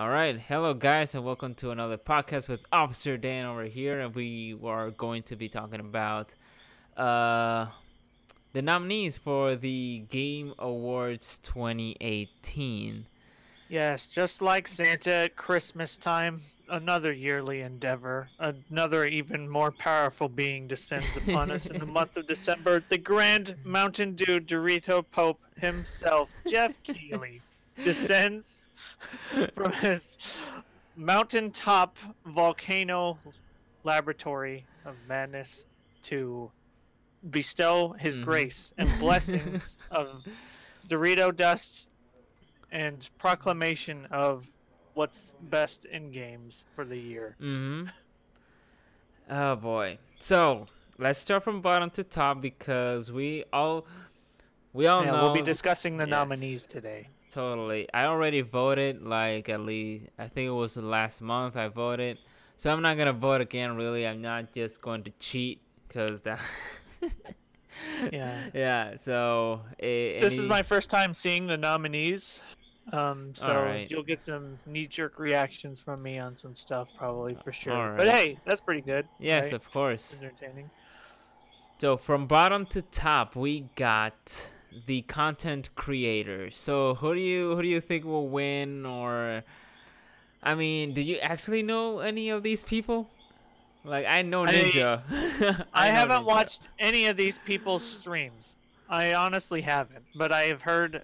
All right, hello guys, and welcome to another podcast with Officer Dan over here, and we are going to be talking about uh, the nominees for the Game Awards 2018. Yes, just like Santa at Christmas time, another yearly endeavor, another even more powerful being descends upon us in the month of December. The Grand Mountain Dew Dorito Pope himself, Geoff Keighley, descends from his mountaintop volcano laboratory of madness to bestow his Mhm. grace and blessings of Dorito dust and proclamation of what's best in games for the year. Mm-hmm. Oh boy. So let's start from bottom to top because we all we all yeah, know we'll be discussing the Yes. nominees today. Totally. I already voted like at least I think it was last month I voted. So I'm not going to vote again really. I'm not just going to cheat cuz that Yeah. Yeah, so a- This is my first time seeing the nominees. Um, so Alright. you'll get some knee-jerk reactions from me on some stuff, probably for sure. Alright. But hey, that's pretty good. Yes, right? of course. entertaining. So from bottom to top, we got the content creators. So who do you who do you think will win or I mean, do you actually know any of these people? Like I know I- Ninja. I, know haven't Ninja. watched any of these people's streams. I honestly haven't, but I have heard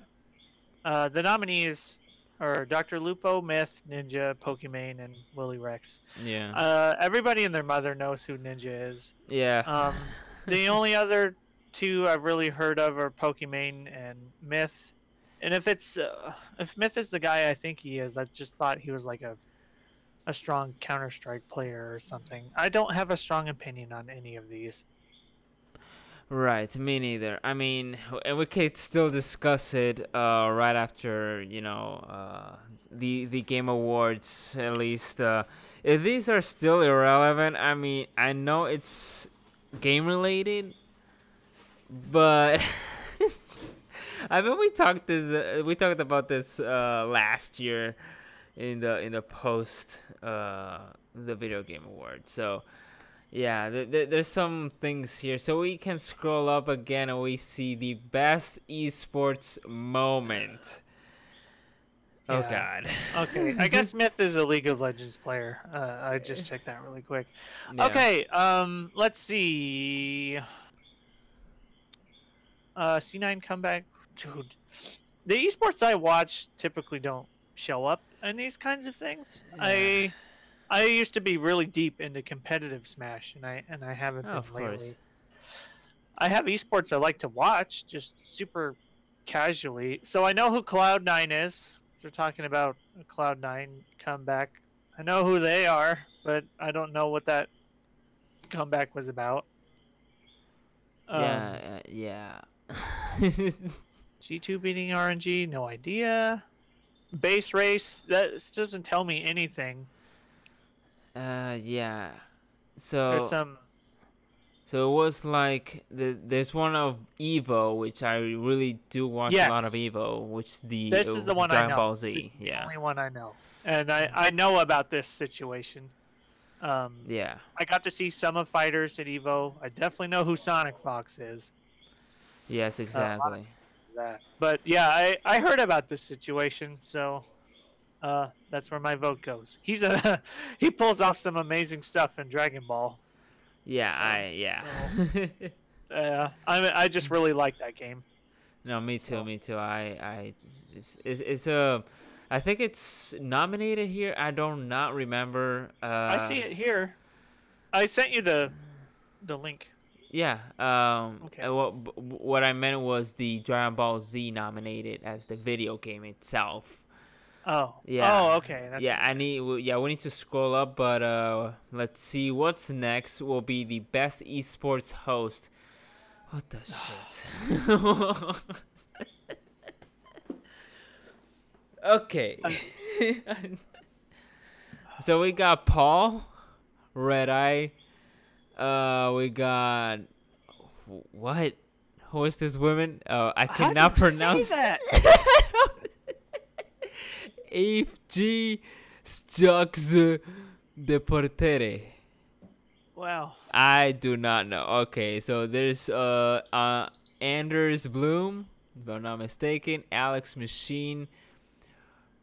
uh, the nominees are Dr. Lupo, Myth, Ninja, Pokimane, and Willy Rex. Yeah. Uh, everybody and their mother knows who Ninja is. yeah. Um, the only other two I've really heard of are Pokimane and Myth. And if it's uh, if Myth is the guy I think he is, I just thought he was like a a strong Counter Strike player or something. I don't have a strong opinion on any of these. Right, me neither. I mean, and we could still discuss it uh, right after you know uh, the the game awards. At least, uh, if these are still irrelevant, I mean, I know it's game related, but I mean, we talked this. Uh, we talked about this uh, last year in the in the post uh, the video game award. So. Yeah, th- th- there's some things here. So we can scroll up again and we see the best esports moment. Oh god. Okay, I guess Myth is a League of Legends player. Uh, I just checked that really quick. Yeah. Okay, um, let's see. Uh, C9 comeback, dude. The esports I watch typically don't show up in these kinds of things. I, I used to be really deep into competitive Smash, and I and I haven't Oh, been of lately. course. I have esports I like to watch, just super casually. So I know who Cloud9 is. They're talking about a Cloud9 comeback. I know who they are, but I don't know what that comeback was about. Um, yeah, uh, yeah. G2 beating RNG, no idea. Base race, that doesn't tell me anything. uh yeah. There's So some so it was like the there's one of Evo which I really do watch a lot of Evo, which the This uh, is the one I Dragon know. Ball This Z. is the Yeah. only one I know, and I I know about this situation. Um, Yeah. I got to see some of fighters at Evo. I definitely know who Sonic Fox is. Yes, exactly. That, but yeah, I I heard about this situation, so uh, that's where my vote goes. He's a he pulls off some amazing stuff in Dragon Ball. Yeah, I yeah. Uh, I I just really like that game. No, me too. So- Me too. I, I, it's, it's, it's a, I think it's nominated here. I do not not remember. Uh, I see it here. I sent you the the link. Yeah. Um. Okay. uh, What what I meant was the Dragon Ball Z nominated as the video game itself. Oh. Yeah. Oh, okay. That's yeah, I need. Yeah, we need to scroll up, but uh, let's see what's next. Will be the best esports host. What the shit? okay. so we got Paul, Red Eye. Uh, we got what? Who is this woman? Oh, I cannot pronounce that. Eve G. Stux de Portere. Wow. I do not know. Okay, so there's uh, uh Anders Blume, if I'm not mistaken, Alex Machine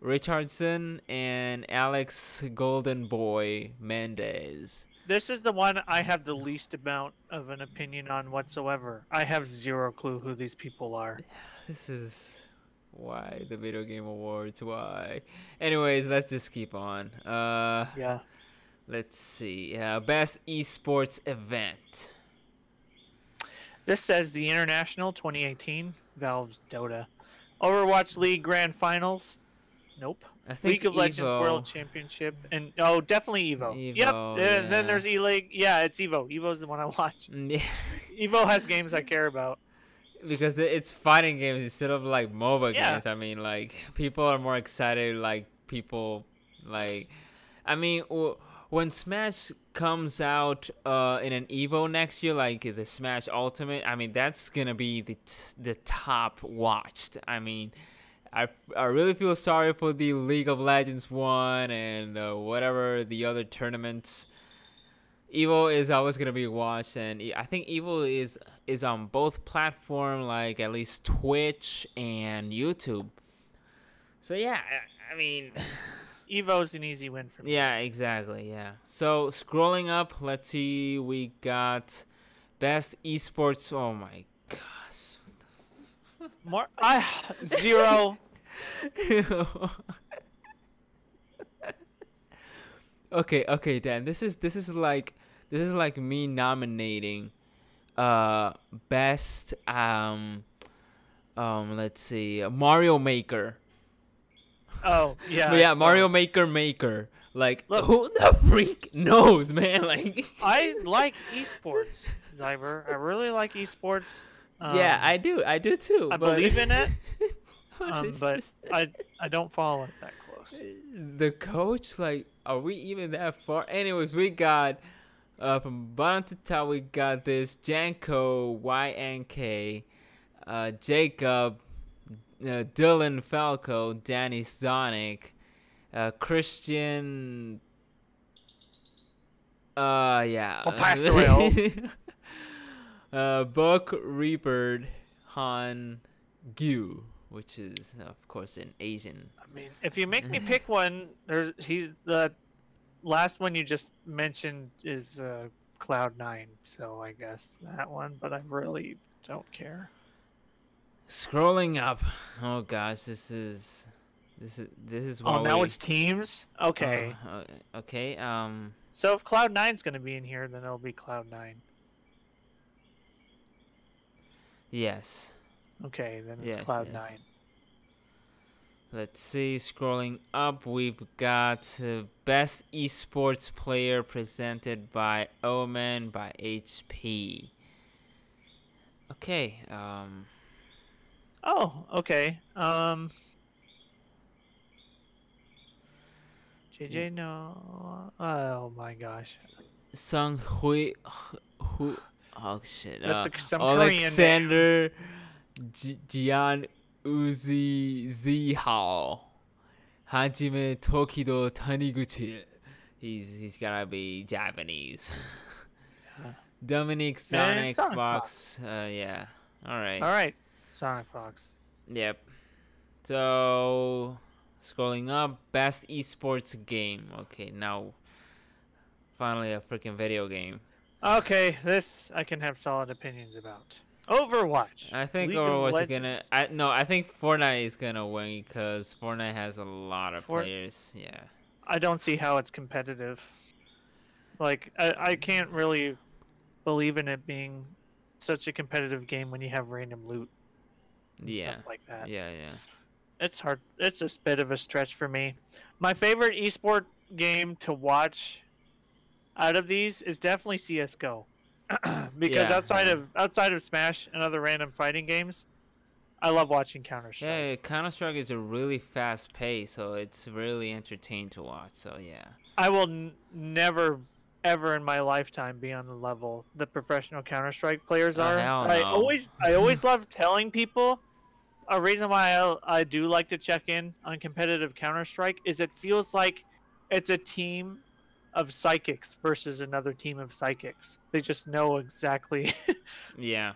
Richardson, and Alex Golden Boy Mendez. This is the one I have the least amount of an opinion on whatsoever. I have zero clue who these people are. This is why the video game awards. Why? Anyways, let's just keep on. Uh, Yeah. let's see. Uh, best esports event. This says the International 2018 Valve's Dota. Overwatch League Grand Finals. Nope. I think League of Legends World Championship and oh, definitely Evo. yep. Evo, And then there's E League. Yeah, it's Evo. Evo's the one I watch. Mm, Yeah. Evo has games I care about. because it's fighting games instead of like MOBA Yeah. games. I mean, like people are more excited. Like people, like, I mean, when Smash comes out uh, in an Evo next year, like the Smash Ultimate, I mean that's gonna be the t- the top watched. I mean. I, I really feel sorry for the League of Legends one and uh, whatever the other tournaments. Evo is always gonna be watched, and I think Evo is is on both platform, like at least Twitch and YouTube. So yeah, I, I mean, Evo's an easy win for me. yeah, exactly, yeah. So scrolling up, let's see, we got best esports. Oh my gosh. More I zero. okay, okay, Dan. This is this is like this is like me nominating uh best um um let's see Mario Maker. Oh yeah. But yeah, Mario. Maker Maker. Like Look. who the freak knows, man? Like I like esports, Zyber. I really like esports. Um, Yeah, I do. I do too. I but believe in it, but um, but just- I I don't follow it that close. the coach like are we even that far anyways we got uh from bottom to top we got this janko ynk uh jacob uh, dylan falco danny sonic uh christian uh yeah I'll pass the rail. uh buck reaperd han gyu which is of course an asian I mean, if you make me pick one, there's he's the last one you just mentioned is uh, Cloud Nine, so I guess that one. But I really don't care. Scrolling up. Oh gosh, this is this is this is Oh, now we- it's teams. Okay, uh, okay. Um. so if Cloud Nine's gonna be in here, then it'll be Cloud Nine. Yes. Okay, then it's Yes, Cloud yes. Nine. Let's see. Scrolling up, we've got uh, best esports player presented by Omen by HP. Okay. Um. Oh, okay. Um. JJ, no. Oh my gosh. Sung Hui. Hu. Oh shit. That's uh, like some. Alexander Ji- Jian Uzi Zihao. Hajime Tokido Taniguchi. He's he's gotta be Japanese. Dominic Sonic, Sonic Fox. Uh, yeah. All right. All right, Sonic Fox. Yep. So scrolling up, best esports game. Okay, now finally a freaking video game. Okay, this I can have solid opinions about. Overwatch. I think League Overwatch is gonna. I no, I think Fortnite is gonna win because Fortnite has a lot of Fort- players. Yeah. I don't see how it's competitive. Like I, I can't really believe in it being such a competitive game when you have random loot and Yeah. stuff like that. Yeah. Yeah. It's hard. It's a bit of a stretch for me. My favorite esport game to watch out of these is definitely CS:GO, because Yeah, outside yeah. of outside of Smash and other random fighting games, I love watching Counter Strike. Yeah. Counter Strike is a really fast pace, so it's really entertaining to watch. So yeah. I will n- never, ever in my lifetime be on the level the professional Counter Strike players Oh, are. I no. always, I always love telling people. A reason why I, I do like to check in on competitive Counter Strike is it feels like it's a team of psychics versus another team of psychics. They just know exactly. Yeah.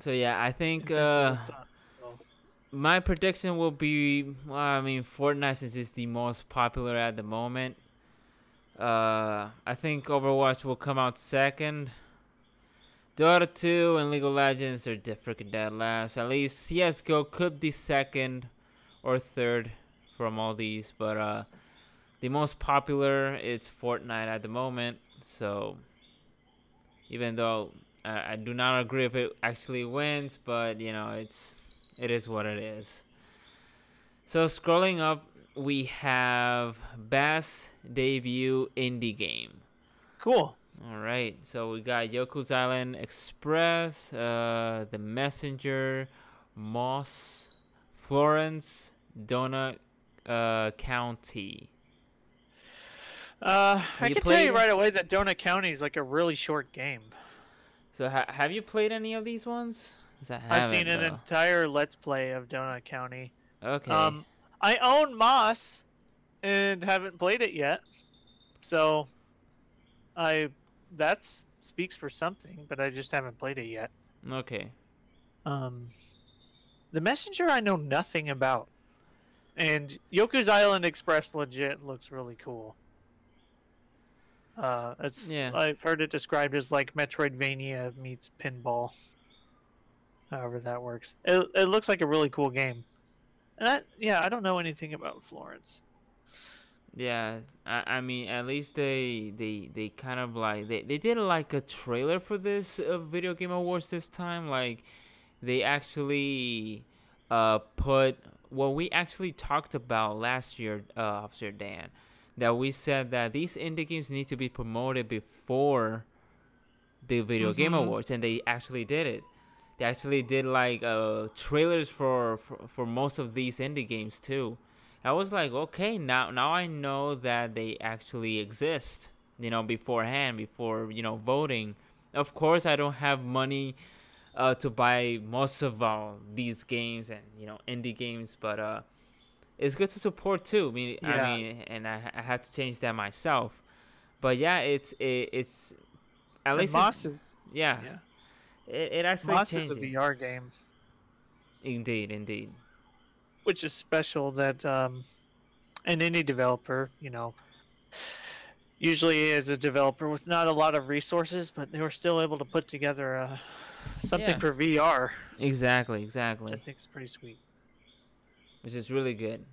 So yeah, I think uh, what's up. So, my prediction will be. Well, I mean, Fortnite since it's the most popular at the moment. Uh, I think Overwatch will come out second. Dota 2 and League of Legends are de- freaking dead last. At least CS:GO could be second or third from all these, but uh, the most popular it's Fortnite at the moment. So even though I, I do not agree if it actually wins, but you know it's it is what it is. So scrolling up, we have best debut indie game. cool. All right, so we got Yoku's Island Express, uh, The Messenger, Moss, Florence, Donut uh, County. Uh, I can tell you right away that Donut County is like a really short game. So ha- have you played any of these ones? I've seen haven't, an entire Let's Play of Donut County. Okay. Um, I own Moss and haven't played it yet, so I that's speaks for something, but I just haven't played it yet. okay. Um, the Messenger I know nothing about, and Yoku's Island Express legit looks really cool. Uh, it's Yeah. I've heard it described as like Metroidvania meets pinball. However that works, it it looks like a really cool game. And I, yeah, I don't know anything about Florence. Yeah, I, I mean, at least they they they kind of like they, they did like a trailer for this uh, video game awards this time. Like, they actually uh put what we actually talked about last year, uh, Officer Dan, that we said that these indie games need to be promoted before the video game Mhm. awards, and they actually did it. They actually did like uh trailers for for, for most of these indie games too. I was like, okay, now now I know that they actually exist. You know, beforehand, before you know voting. Of course, I don't have money uh, to buy most of all these games and you know indie games, but uh, it's good to support too. I mean, Yeah. I mean, and I I have to change that myself. But yeah, it's it, it's at And least Moss is yeah, yeah. It, it actually Moss changed. is a. VR game, Indeed, indeed. which is special that um, an indie developer, you know, usually is a developer with not a lot of resources, but they were still able to put together uh, something Yeah. for VR, Exactly, which I think it's pretty sweet. Which is really good.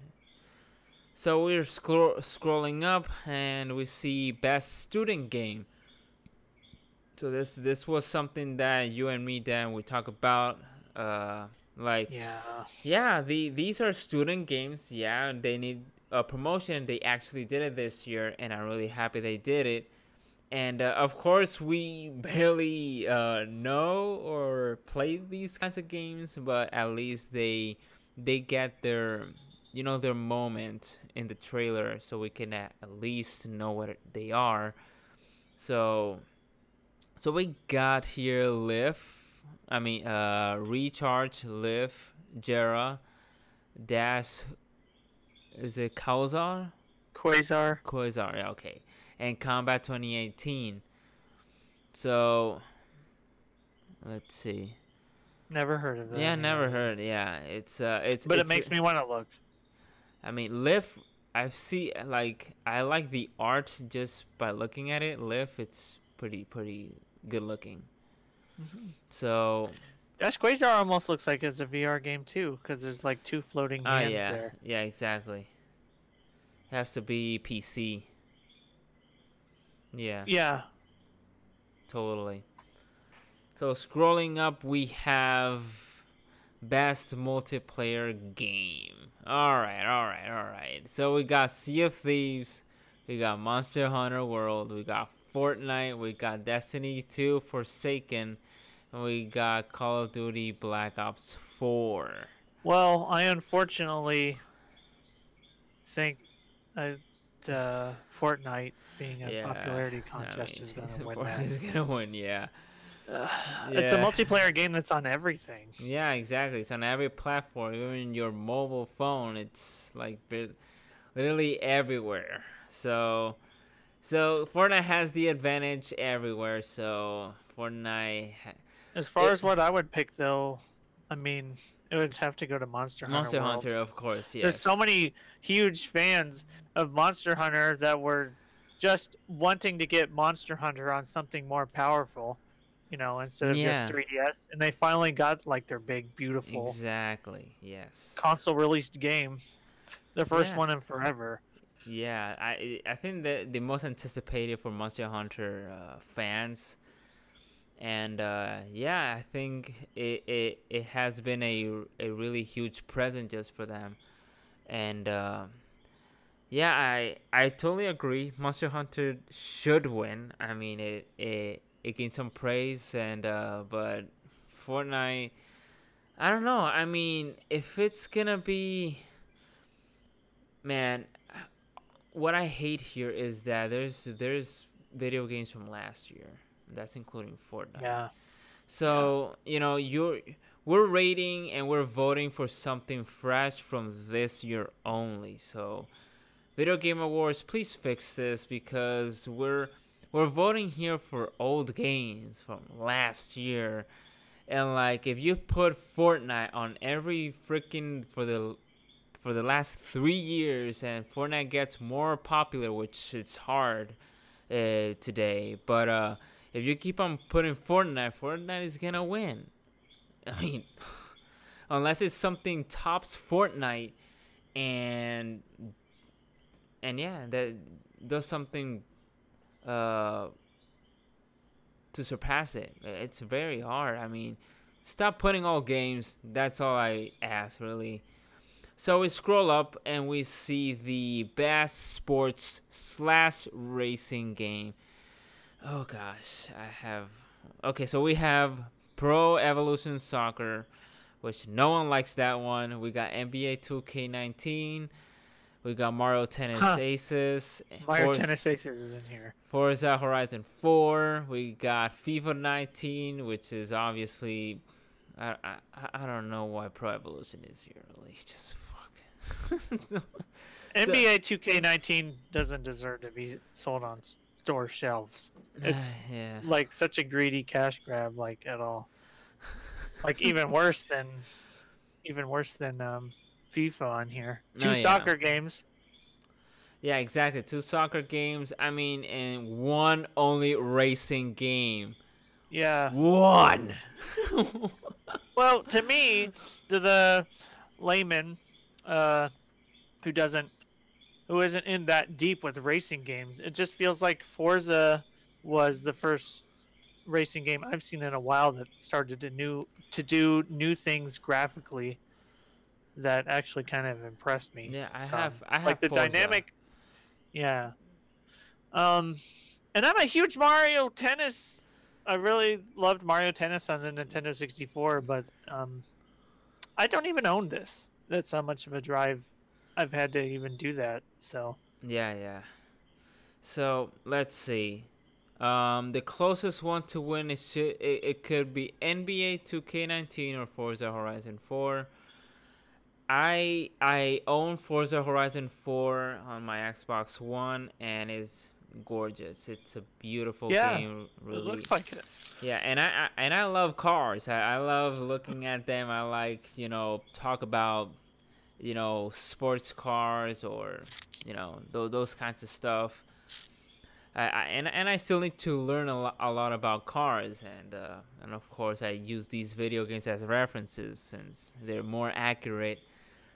So we're scro- scrolling up and we see best student game. So this this was something that you and me Dan we talk about uh like Yeah. yeah, the these are student games. Yeah, they need a promotion. They actually did it this year and I'm really happy they did it. And uh, of course, we barely uh, know or play these kinds of games, but at least they they get their you know their moment in the trailer, so we can at least know what they are. So, so we got here Liv, I mean uh, recharge Liv, Jera, Dash. Is it Kauzar? Quasar. Quasar, yeah, okay. And Combat 2018. So, let's see. Never heard of that. Yeah, never heard. Yeah, it's uh, it's. But it's, it makes me want to look. I mean, Liv. I see like I like the art just by looking at it. Liv, it's pretty pretty good looking. So, Dash Quasar almost looks like it's a VR game too, because there's like two floating ah, hands yeah, there. yeah, exactly. It Has to be PC. Yeah. Yeah. Totally. So scrolling up, we have best multiplayer game. All right, all right, all right. So we got Sea of Thieves, we got Monster Hunter World, we got Fortnite, we got Destiny 2 Forsaken, and we got Call of Duty Black Ops 4. Well, I unfortunately think that uh, Fortnite being a Yeah, popularity I contest mean, is going to win gonna win, yeah. Uh, It's a multiplayer game that's on everything. Yeah, exactly. It's on every platform, even your mobile phone. It's like, literally everywhere. So, so Fortnite has the advantage everywhere. So Fortnite. As far It- as what I would pick, though, I mean, it would have to go to Monster Hunter. Monster World. Hunter, of course. Yes. There's so many huge fans of Monster Hunter that were just wanting to get Monster Hunter on something more powerful, you know, instead of Yeah. just 3DS. And they finally got like their big, beautiful Exactly. Yes. console released game, the first Yeah. one in forever. Yeah, I I think that the most anticipated for Monster Hunter uh, fans, and uh, yeah, I think it, it it has been a a really huge present just for them, and uh, yeah, I I totally agree. Monster Hunter should win. I mean, it it it gained some praise, and uh, but Fortnite, I don't know. I mean, if it's gonna be, man what I hate here is that there's there's video games from last year. That's including Fortnite. Yeah. So you know you're we're rating and we're voting for something fresh from this year only. So Video Game Awards, please fix this because we're we're voting here for old games from last year. And like if you put Fortnite on every freaking for the for the last three years, and Fortnite gets more popular, which it's hard uh, today. But uh, if you keep on putting Fortnite, Fortnite is gonna win. I mean, unless it's something tops Fortnite, and and yeah, that does something uh to surpass it. It's very hard. I mean, stop putting all games. That's all I ask, really. So we scroll up and we see the best sports slash racing game. Oh gosh, I have. Okay, so we have Pro Evolution Soccer, which no one likes that one. We got NBA 2K19. We got Mario Tennis Huh. Aces. Mario Forza- Tennis Aces is in here. Forza Horizon 4. We got FIFA 19, which is obviously. I, I, I don't know why Pro Evolution is here. Really, just fuck. NBA 2K19 doesn't deserve to be sold on store shelves. It's yeah. like such a greedy cash grab, like at all. Like even worse than, even worse than um, FIFA on here. Two Oh, yeah. soccer games. Yeah, exactly. Two soccer games. I mean, and one only racing game. Yeah. One. Well, to me, to the layman, uh, who doesn't, who isn't in that deep with racing games, it just feels like Forza was the first racing game I've seen in a while that started to new to do new things graphically that actually kind of impressed me. Yeah, I some. have. I have like the Forza. dynamic. Yeah. Um, and I'm a huge Mario Tennis. I really loved Mario Tennis on the Nintendo 64, but um, I don't even own this. That's how much of a drive I've had to even do that. So Yeah, yeah. So let's see. Um, the closest one to win is it, it could be NBA 2K19 or Forza Horizon 4. I I own Forza Horizon 4 on my Xbox One and it's gorgeous. It's a beautiful Yeah, game. it looks like it. yeah, and I, I and I love cars. I, I love looking at them. I like you know talk about you know sports cars or you know those those kinds of stuff. I, I and and I still need to learn a, lo- a lot about cars and uh, and of course I use these video games as references since they're more accurate.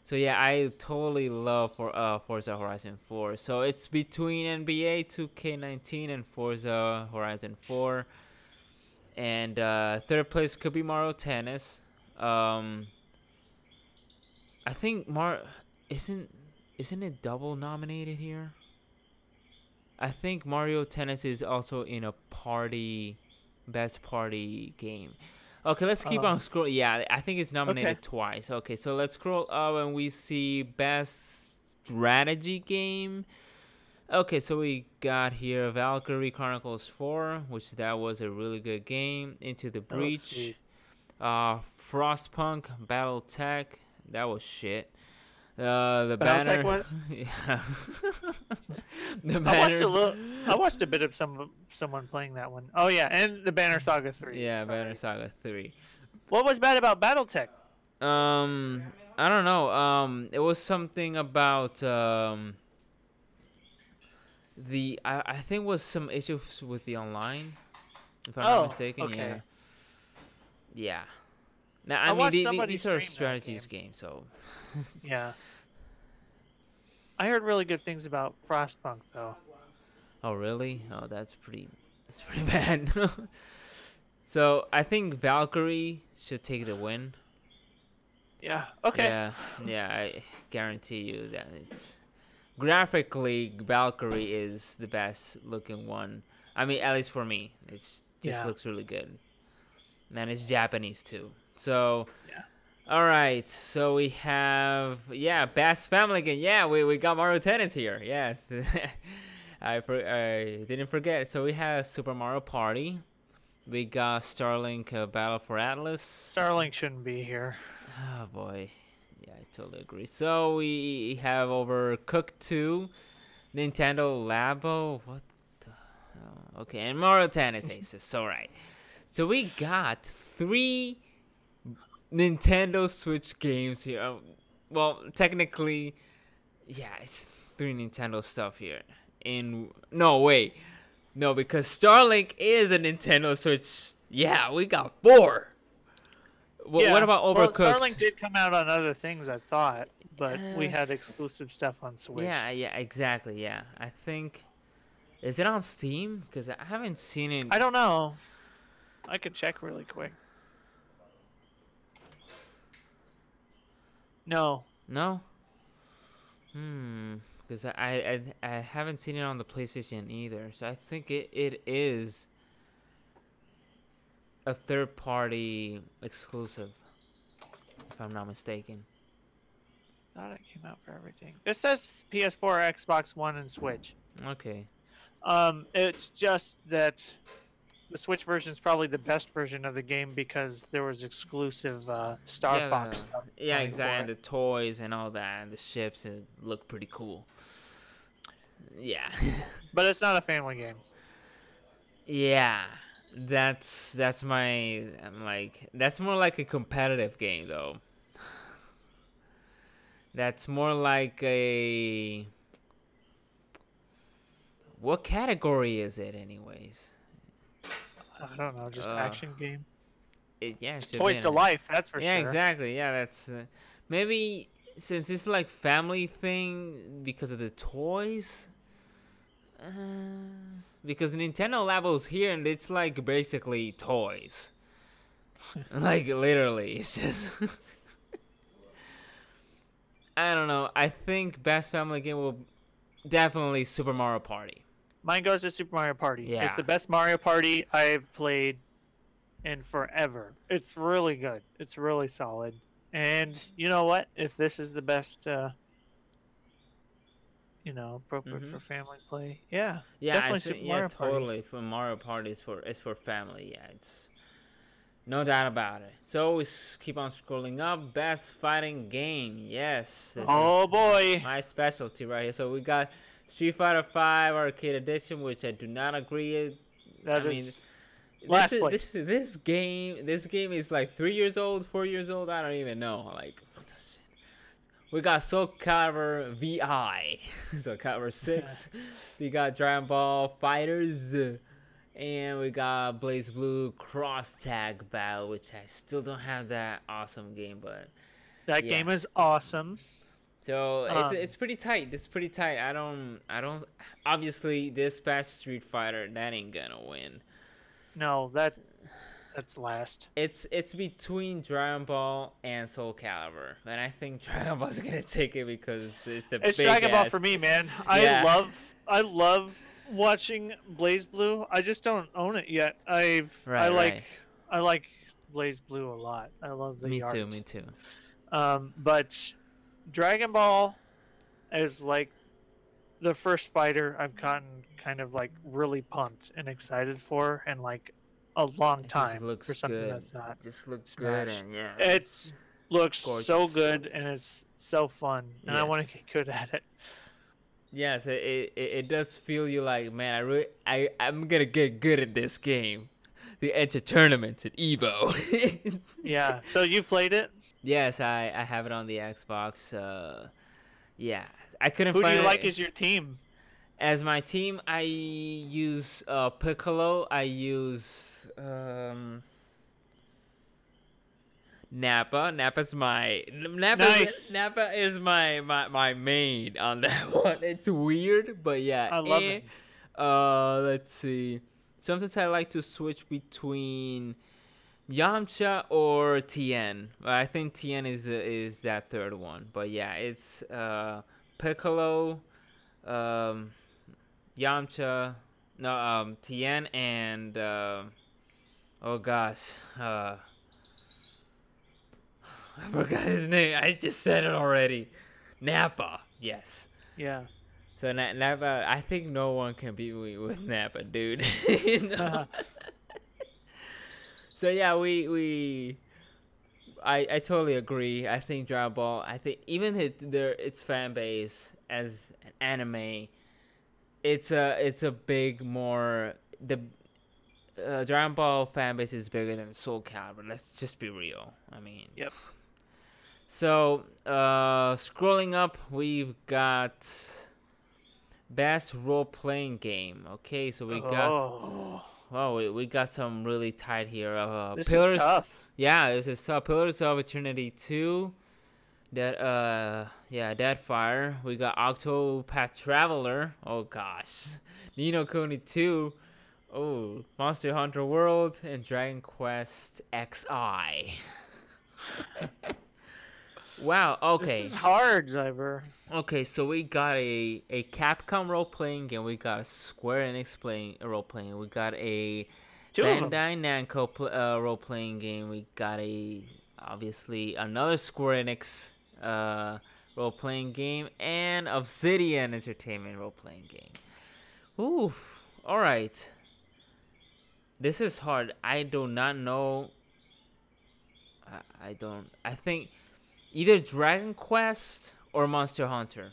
So yeah, I totally love for uh Forza Horizon 4. So it's between NBA 2K19 and Forza Horizon 4 and uh, third place could be Mario Tennis. Um, I think Mar isn't isn't it double nominated here? I think Mario Tennis is also in a party best party game. Okay, let's keep Um, on scrolling. Yeah, I think it's nominated okay. twice. Okay, so let's scroll up and we see best strategy game. Okay, so we got here Valkyria Chronicles 4, which that was a really good game. Into the Breach, uh, Frostpunk Battle Tech, that was shit. Uh, the Battletech banner was? Yeah. the I watched a little. I watched a bit of some someone playing that one. Oh yeah, and the Banner Saga three. Yeah, Sorry. Banner Saga three. What was bad about BattleTech? Um, I don't know. Um, it was something about um. The I I think was some issues with the online, if I'm Oh, not mistaken. okay. Yeah. Yeah. Now I, I mean the- the- these are strategies games, so. Yeah. I heard really good things about Frostpunk though. Oh really? Oh, that's pretty. That's pretty bad. so I think Valkyria should take the win. Yeah. Okay. Yeah, yeah, I guarantee you that it's graphically Valkyria is the best looking one. I mean, at least for me, it's just Yeah. looks really good. Man, it's Japanese too. So, Yeah. All right. So we have yeah, best family game. Yeah, we, we got Mario Tennis here. Yes, I for, I didn't forget. So we have Super Mario Party. We got Starlink uh, Battle for Atlas. Starlink shouldn't be here. Oh boy, yeah, I totally agree. So we have Overcooked 2, Nintendo Labo, what the? Okay, and Mario Tennis Aces, alright. So we got three Nintendo Switch games here. Oh, Well, technically, yeah, it's three Nintendo stuff here. In no wait, no because Starlink is a Nintendo Switch. Yeah, we got four. Wha- yeah. What about Overcooked? Well, Starlink did come out on other things, I thought, but we had exclusive stuff on Switch. Yeah, yeah, exactly. Yeah, I think. Is it on Steam? Because I haven't seen it. I don't know. I could check really quick. No. No. Hmm. Because I, I I haven't seen it on the PlayStation either. So I think it, it is a third party exclusive. If I'm not mistaken. Thought it came out for everything. It says PS4, Xbox One, and Switch. Okay. Um, it's just that the Switch version is probably the best version of the game because there was exclusive uh, Star yeah, Fox the- stuff. Yeah, exactly. And the toys and all that, and the ships, it look pretty cool. Yeah. But it's not a family game. Yeah, that's that's my I'm like that's more like a competitive game though. That's more like a what category is it anyways? I don't know, just Uh, action game. It, yeah, It's Toys to Life, that's for yeah, sure. Yeah, exactly. Yeah, that's uh, maybe since it's like family thing because of the toys. Uh, because Nintendo Labo's here and it's like basically toys. like literally, it's just. I don't know. I think best family game will definitely Super Mario Party. Mine goes to Super Mario Party. Yeah. It's the best Mario Party I've played in forever. It's really good. It's really solid. And you know what? If this is the best, uh, you know, appropriate Mhm. for family play, yeah, Yeah, Definitely I think, Super yeah, Mario Party. totally. For Mario Party is for it's for family. Yeah, it's no doubt about it. So we keep on scrolling up. Best fighting game. Yes. Oh boy, my specialty right here. So we got Street Fighter Five Arcade Edition, which I do not agree. that I is mean, last this, place. this this game this game is like three years old, four years old. I don't even know. Like what the shit. We got Soul Calibur VI, Soul Calibur Six. we got Dragon Ball FighterZ, and we got BlazBlue Cross Tag Battle, which I still don't have that awesome game, but that yeah. game is awesome. So it's, Um, it's pretty tight. It's pretty tight. I don't I don't obviously this past Street Fighter that ain't gonna win. No, that that's last. It's it's between Dragon Ball and Soul Calibur, and I think Dragon Ball's gonna take it because it's a It's Dragon Ball for me, man. I Yeah. love I love watching BlazBlue. I just don't own it yet. I've I like right. I like BlazBlue a lot. I love the Me art. too. Me too. Um, but Dragon Ball is like the first fighter I've gotten kind of like really pumped and excited for, and like a long It time looks for something good. that's not. Just looks good Smash. and yeah. It's looks so good and it's so fun, and I want to get good at it. Yes, it, it it it does feel you like man. I really I I'm gonna get good at this game. The enter tournaments at Evo. Yeah. So you played it? Yes, I I have it on the Xbox. Uh, yeah, I couldn't find it. Who do you it. like as your team? As my team, I use uh, Piccolo. I use um, Nappa. Nappa's my Nappa. Nice. Nappa is my, my my main on that one. It's weird, but yeah. I love eh. it. Uh, let's see. Sometimes I like to switch between Yamcha or Tien. I think Tien is is that third one. But yeah, it's uh Piccolo, um, Yamcha, no um Tien and uh, oh gosh, uh, I forgot his name. I just said it already. Nappa. Yes. Yeah. So Na- Nappa, I think no one can beat me with Nappa, dude. No. So yeah, we we, I I totally agree. I think Dragon Ball. I think even it, their its fan base as an anime, it's a it's a big more the. Uh, Dragon Ball fan base is bigger than Soul Calibur. Let's just be real. I mean. Yep. So, uh, scrolling up, we've got best role playing game. Okay, so we got oh, well, we, we got some really tight here. Uh, this Pillars, is tough. yeah, this is tough. Pillars of Eternity two. That uh, yeah, Deadfire. We got Octopath Traveler. Oh gosh, Ni no Kuni two. Oh, Monster Hunter World and Dragon Quest XI. wow. Okay. This is hard, Zyber. Okay, so we got a, a Capcom role playing game. We got a Square Enix playing role playing. We got a Two. Bandai Namco pl- uh, role playing game. We got a obviously another Square Enix uh, role playing game and Obsidian Entertainment role playing game. Oof. All right. This is hard. I do not know. I, I don't. I think either Dragon Quest or Monster Hunter.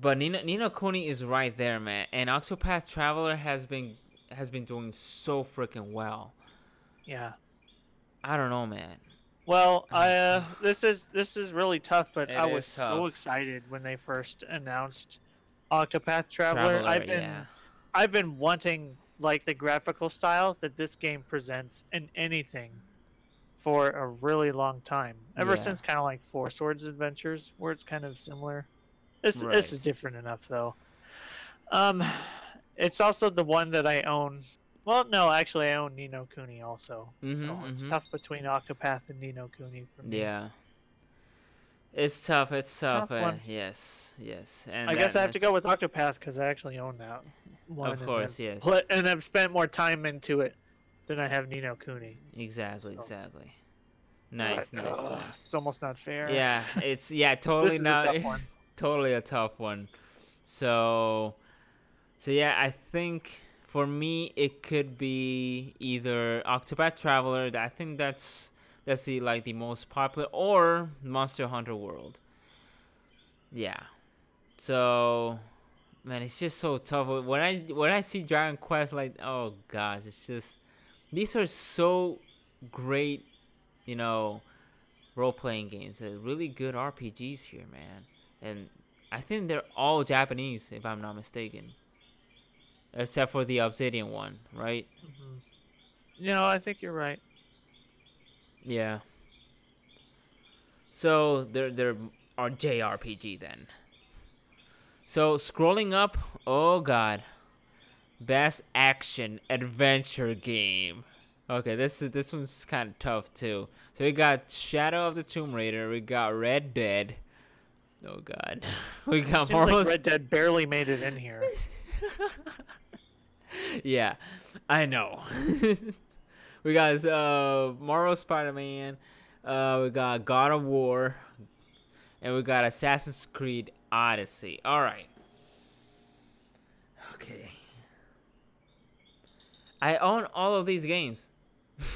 But Nino Ni no Kuni is right there, man. And Octopath Traveler has been has been doing so freaking well. Yeah. I don't know, man. Well, I uh, this is this is really tough, but It I was so excited when they first announced Octopath Traveler. Traveler, I've been yeah. I've been wanting like the graphical style that this game presents in anything for a really long time. Ever Yeah. since kind of like Four Swords Adventures, where it's kind of similar. This this is different enough though. Um, it's also the one that I own. Well, no, actually, I own Ni no Kuni also. so Mhm, it's mhm. tough between Octopath and Ni no Kuni for me. Yeah. It's tough. It's, a tough. tough uh, yes, yes. And I guess I have to go with Octopath because I actually own that one. Of course, I've yes. put- and I've spent more time into it than I have Ni no Kuni. Exactly, so- exactly. Nice, nice, ugh, nice. It's almost not fair. Yeah, it's yeah, totally is a not. totally a tough one. So, so yeah, I think for me it could be either Octopath Traveler. I think that's that's the like the most popular, or Monster Hunter World. Yeah. So, man, it's just so tough. When I when I see Dragon Quest, like, oh gosh, it's just these are so great, you know, role playing games. They're really good RPGs here, man. And I think they're all Japanese, if I'm not mistaken. Except for the Obsidian one, right? Mhm. No, I think you're right. Yeah. So they're they're are JRPG then. So scrolling up, oh god. Best action adventure game. Okay, this is this one's kind of tough too. So we got Shadow of the Tomb Raider, we got Red Dead. Oh god. We got Seems Marvel's like Red Dead barely made it in here. yeah, I know. we got uh Marvel Spider-Man, uh we got God of War, and we got Assassin's Creed Odyssey. All right. Okay. I own all of these games.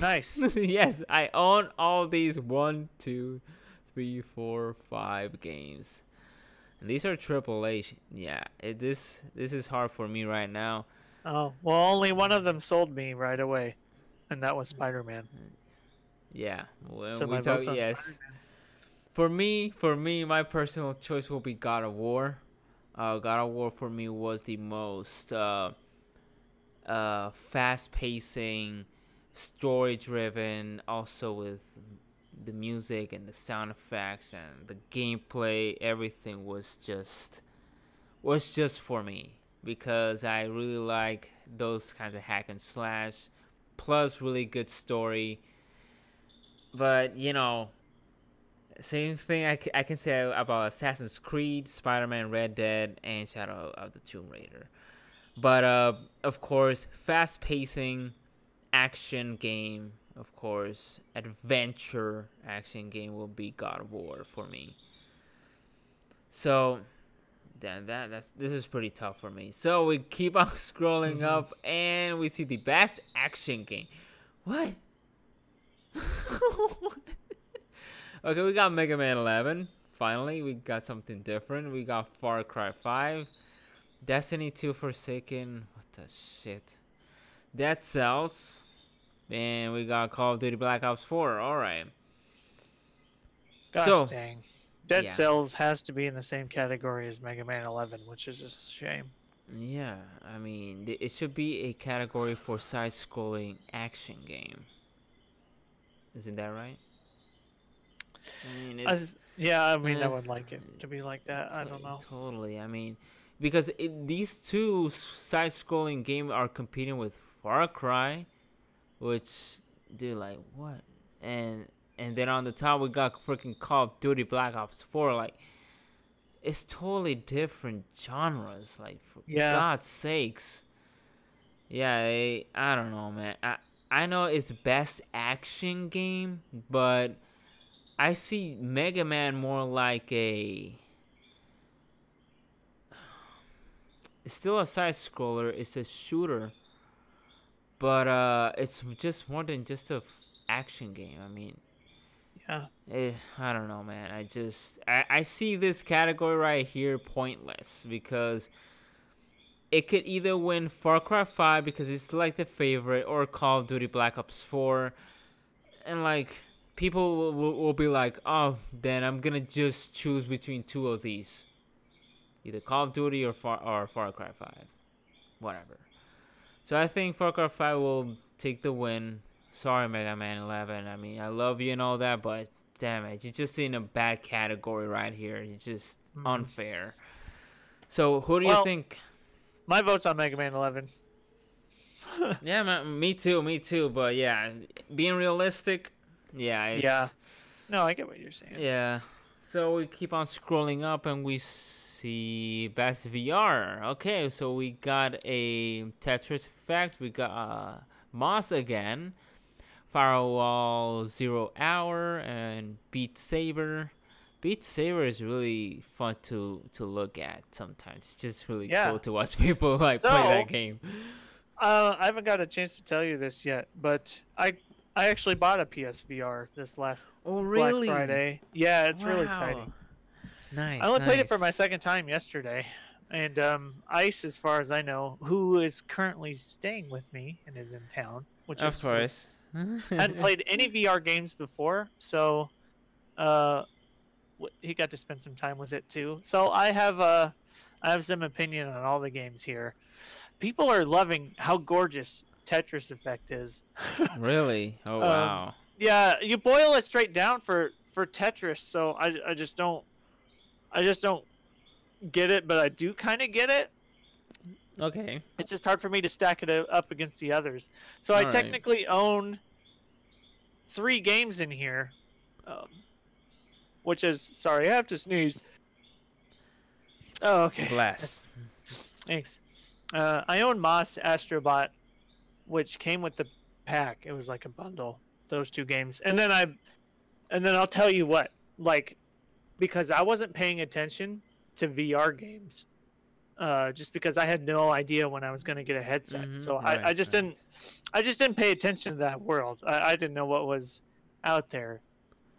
Nice. yes, I own all these one, two, three, four, five games. And these are triple A. Yeah, it, this this is hard for me right now. Oh well, only one of them sold me right away, and that was Spider-Man. Yeah, when So we my talk, yes. Spider-Man. For me, for me, my personal choice will be God of War. Uh, God of War for me was the most uh, uh, fast-pacing, story-driven, also with the music and the sound effects and the gameplay. Everything was just was just for me because I really like those kinds of hack and slash, plus really good story. But you know, same thing I, I can say about Assassin's Creed, Spider Man, Red Dead, and Shadow of the Tomb Raider. But uh, of course, fast pacing action game, of course, adventure action game will be God of War for me. So, damn that that's this is pretty tough for me. So we keep on scrolling up, and we see the best action game. What? okay, we got Mega Man 11. Finally, we got something different. We got Far Cry 5, Destiny 2 Forsaken. What the shit? Dead Cells. And we got Call of Duty Black Ops 4. Alright. Gosh So- dang. Dead yeah. Cells has to be in the same category as Mega Man 11, which is a shame. Yeah, I mean, it should be a category for side scrolling action game. Isn't that right? I mean, I, yeah, I mean, I eh, would like it to be like that. I don't know. Totally. I mean, because it, these two side-scrolling games are competing with Far Cry, which, dude, like what? And and then on the top we got freaking Call of Duty Black Ops 4. Like, it's totally different genres. Like, for Yeah. God's sakes. Yeah, I, I don't know, man. I I know it's best action game, but I see Mega Man more like a. It's still a side scroller. It's a shooter, but uh, it's just more than just a f- action game. I mean, Yeah. Eh, I don't know, man. I just I, I see this category right here pointless because it could either win Far Cry 5 because it's like the favorite or Call of Duty Black Ops 4 and like people will, will, will be like, "Oh, then I'm going to just choose between two of these. Either Call of Duty or Far or Far Cry 5. Whatever." So I think Far Cry 5 will take the win. Sorry, Mega Man 11. I mean, I love you and all that, but damn it, you're just in a bad category right here. It's just Mhm. unfair. So, who do you Well- think? My vote's on Mega Man 11. Yeah, man, me too, me too. But yeah, being realistic, yeah, it's, Yeah. No, I get what you're saying. yeah. So we keep on scrolling up and we see best VR. Okay, so we got a Tetris Effect. We got uh, Moss again, Firewall Zero Hour, and Beat Saber. Beat Saber is really fun to to look at sometimes. It's just really Yeah. cool to watch people like play that game. Uh, I haven't got a chance to tell you this yet, but I I actually bought a PSVR this last Oh really? Black Friday. Yeah, it's really exciting. Nice. I only played it for my second time yesterday, and um, Ice, as far as I know, who is currently staying with me and is in town, which Of is course. hadn't played any VR games before, so uh, w- he got to spend some time with it too. So I have uh, I have some opinion on all the games here. People are loving how gorgeous Tetris Effect is. really? Oh Um, wow. yeah, you boil it straight down for for Tetris, so I I just don't I just don't get it, but I do kind of get it. Okay. It's just hard for me to stack it up against the others. So I Alright. technically own three games in here, um, which is sorry, I have to sneeze. Oh, okay. Bless. Thanks. Uh, I own Moss Astrobot, which came with the pack. It was like a bundle. Those two games, and then I, and then I'll tell you what, like, because I wasn't paying attention to VR games. uh, just because I had no idea when I was going to get a headset. Mhm, So right, I, I just right. didn't I just didn't pay attention to that world. I, I didn't know what was out there.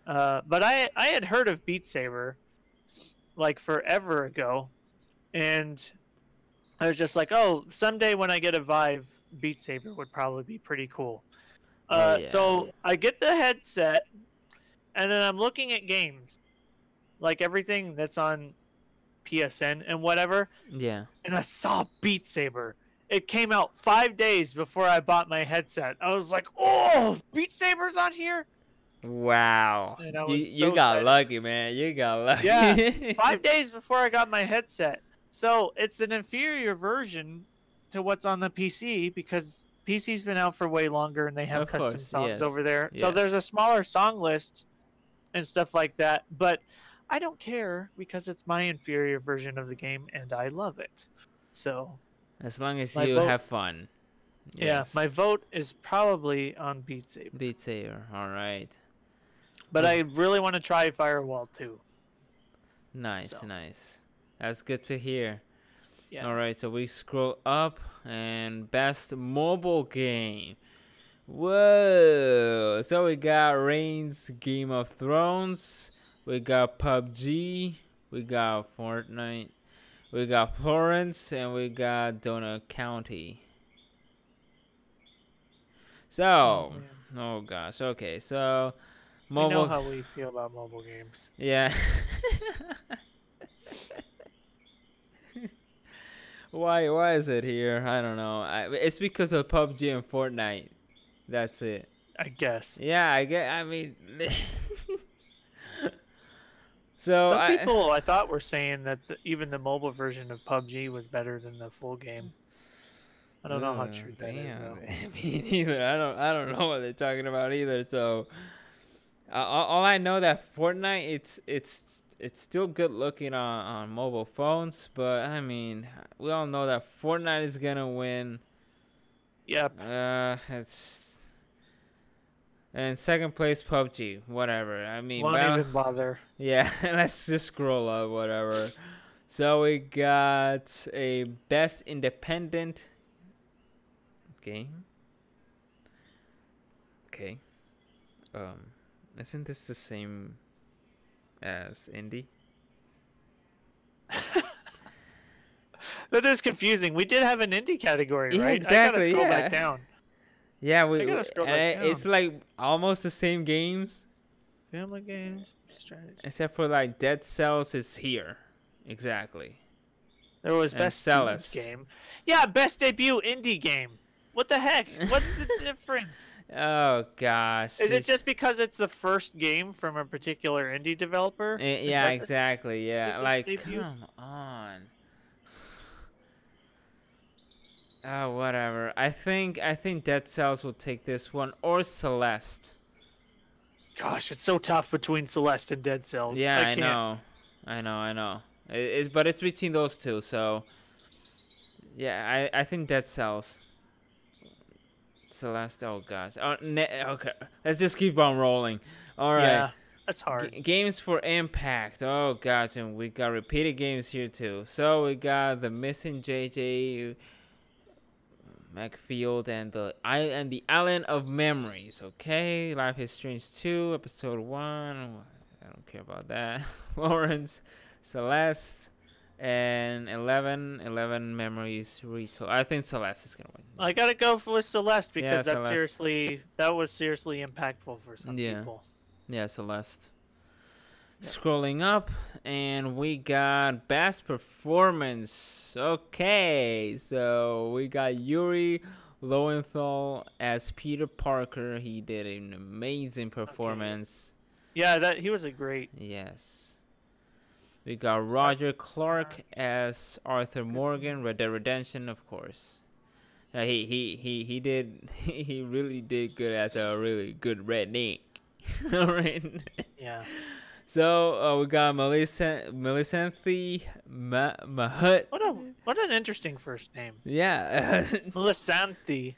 Uh, but I I had heard of Beat Saber like forever ago, and I was just like, oh, someday when I get a Vive, Beat Saber would probably be pretty cool. Oh, Uh, yeah. So I get the headset, and then I'm looking at games, like everything that's on PSN and whatever, Yeah. and I saw Beat Saber. It came out five days before I bought my headset. I was like, "Oh, Beat Saber's on here!" Wow. You, was you got excited. lucky, man. You got lucky. Yeah, Five days before I got my headset. So it's an inferior version to what's on the PC because PC's been out for way longer and they have Of custom course, songs yes, over there. So there's a smaller song list and stuff like that. But I don't care because it's my inferior version of the game and I love it. So As long as you vote- have fun. yeah, my vote is probably on Beat Saber. Beat Saber. All right. But I really want to try Firewall too. Nice, So. nice. That's good to hear. Yeah. All right, so we scroll up and best mobile game. Whoa! So we got Reigns Game of Thrones. We got PUBG. We got Fortnite. We got Florence and we got Donut County. So, man. oh, oh gosh. Okay, so mobile. We know how we feel about mobile games. Yeah. why why is it here? I don't know. I, it's because of PUBG and Fortnite. That's it. I guess. Yeah, I get I mean So Some I, people I thought were saying that the, even the mobile version of PUBG was better than the full game. I don't know how true that is. damn. though. Me neither. I don't I don't know what they're talking about either. So uh, all, all I know that Fortnite it's it's it's still good looking on, on mobile phones, but I mean we all know that Fortnite is gonna win. Yep. Uh, it's and second place PUBG. Whatever. I mean, Won't battle- even bother. yeah, let's just scroll up, whatever. So we got a best independent game. Okay. Um, isn't this the same as indie? That is confusing. We did have an indie category, Yeah, right? exactly, I gotta scroll yeah. back down. Yeah, we. I gotta we- scroll back and it's like almost the same games, Family games, strategy. except for like Dead Cells is here. Exactly. There was And best Celeste. game. Yeah, best debut indie game. What the heck? What's the difference? Oh gosh. Is it just because it's the first game from a particular indie developer? Eh, Is yeah, exactly. Yeah, like come on. Oh, whatever. I think I think Dead Cells will take this one or Celeste. Gosh, it's so tough between Celeste and Dead Cells. Yeah, I, can't. know, I know, I know. It, but it's between those two, so yeah, I I think Dead Cells. Celeste. Oh gosh. Oh, ne- okay. Let's just keep on rolling. All right. Yeah, that's hard. G- games for impact. Oh gosh, and we got repeated games here too. So we got the missing JJ Macfield and the I and the Island of Memories. Okay, Life is Strange two, episode one. I don't care about that. Florence, Celeste, and 11, 11 Memories retold. I think Celeste is gonna win. I gotta go for with Celeste because Yeah, that's Celeste. seriously that was seriously impactful for some Yeah. people. Yeah, Celeste. Scrolling up, and we got best performance. Okay, so we got Yuri Lowenthal as Peter Parker. He did an amazing performance. Yeah, that he was a great. Yes. We got Roger Clark as Arthur Morgan, Red Dead Redemption, of course. Uh, he, he he he did he really did good as a really good redneck. Alright. Yeah. So uh, we got Melissa Melissanthi Ma- Mahut. What a what an interesting first name, Yeah, Melissanthi.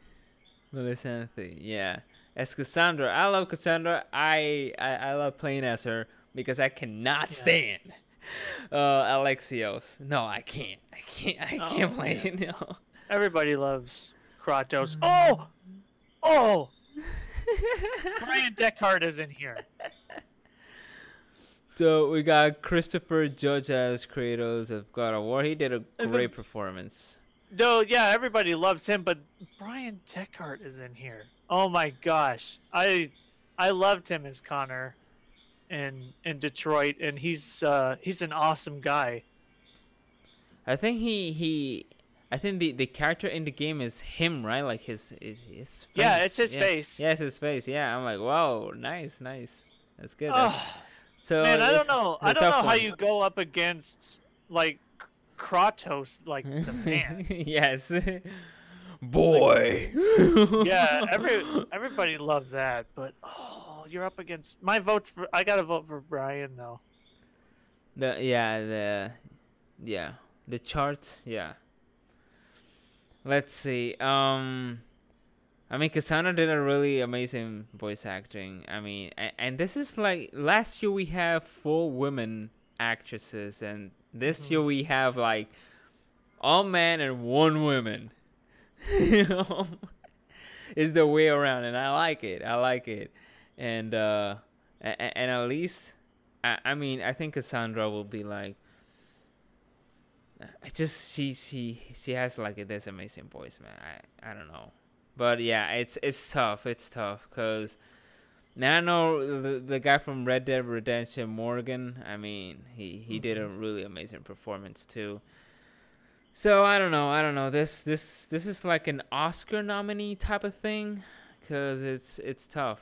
Melissanthi. Yeah, as Cassandra. I love Cassandra. I, I I love playing as her because I cannot Yeah. stand uh, Alexios. No, I can't. I can't. I can't Oh, play it. No. Everybody loves Kratos. Oh, oh, Bryan Dechart is in here. So we got Christopher Judge as Kratos of God of War. He did a great performance. No, yeah, everybody loves him, but Bryan Dechart is in here. Oh my gosh, I I loved him as Connor in in Detroit, and he's uh, he's an awesome guy. I think he he. I think the, the character in the game is him, right? Like his his, his face. Yeah, it's his yeah. face. Yeah, it's his face. Yeah, I'm like, whoa, nice, nice. That's good. That's- Oh, so man, I don't know. I don't know how one. you go up against like Kratos, like the man. yes. Boy. yeah, every everybody loved that, but oh, you're up against my votes for. I gotta vote for Bryan though. The yeah the yeah the charts yeah. Let's see. Um, I mean, Cassandra did a really amazing voice acting. I mean, and, and this is like last year we have four women actresses, and this year we have like all men and one woman. you know, is the way around, and I like it. I like it, and uh, and, and at least I, I mean, I think Cassandra will be like. I just she she she has like this amazing voice, man. I I don't know, but yeah, it's it's tough. It's tough because now I know the the guy from Red Dead Redemption, Morgan. I mean, he he did a mm-hmm. really amazing performance too. So I don't know. I don't know. This this this is like an Oscar nominee type of thing, cause it's it's tough.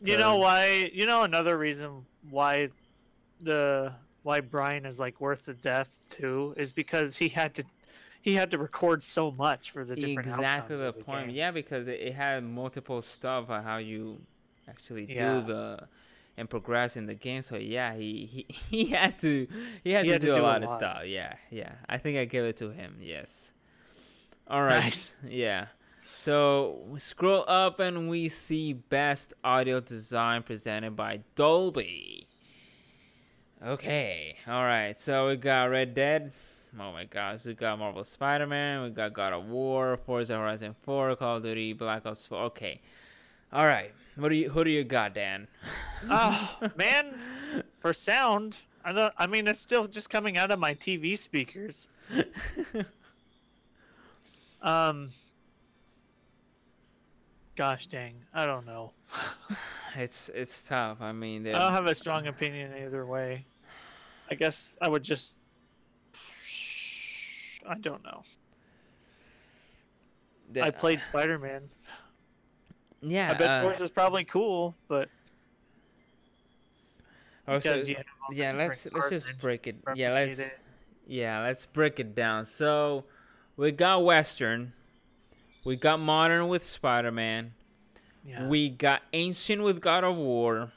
You know why? You know another reason why the why Bryan is like worth the death too is because he had to he had to record so much for the different exactly the the point. game. yeah because it, it had multiple stuff on how you actually Yeah. do the and progress in the game. So yeah he he, he had to he had He to had to do, do a a lot of lot. stuff. Yeah yeah. I think i give it to him. Yes. All right. Nice. yeah. So we scroll up and we see best audio design presented by dolby. Okay. All right. So we got red dead Oh my gosh, we got Marvel Spider Man, we got God of War, Forza Horizon 4, Call of Duty, Black Ops 4. Okay. Alright. What do you who do you got, Dan? Ah, man, for sound, I don't. I mean, it's still just coming out of my TV speakers. Um. Gosh dang, I don't know. it's it's tough. I mean I don't have a strong opinion either way. I guess I would just. I don't know. I played Spider Man. Yeah. I bet uh, is probably cool, but also- because you have all the yeah, let's let's just break it. Yeah, let's it. yeah, let's break it down. So, we got western. We got modern with Spider-Man. Yeah. We got ancient with God of War.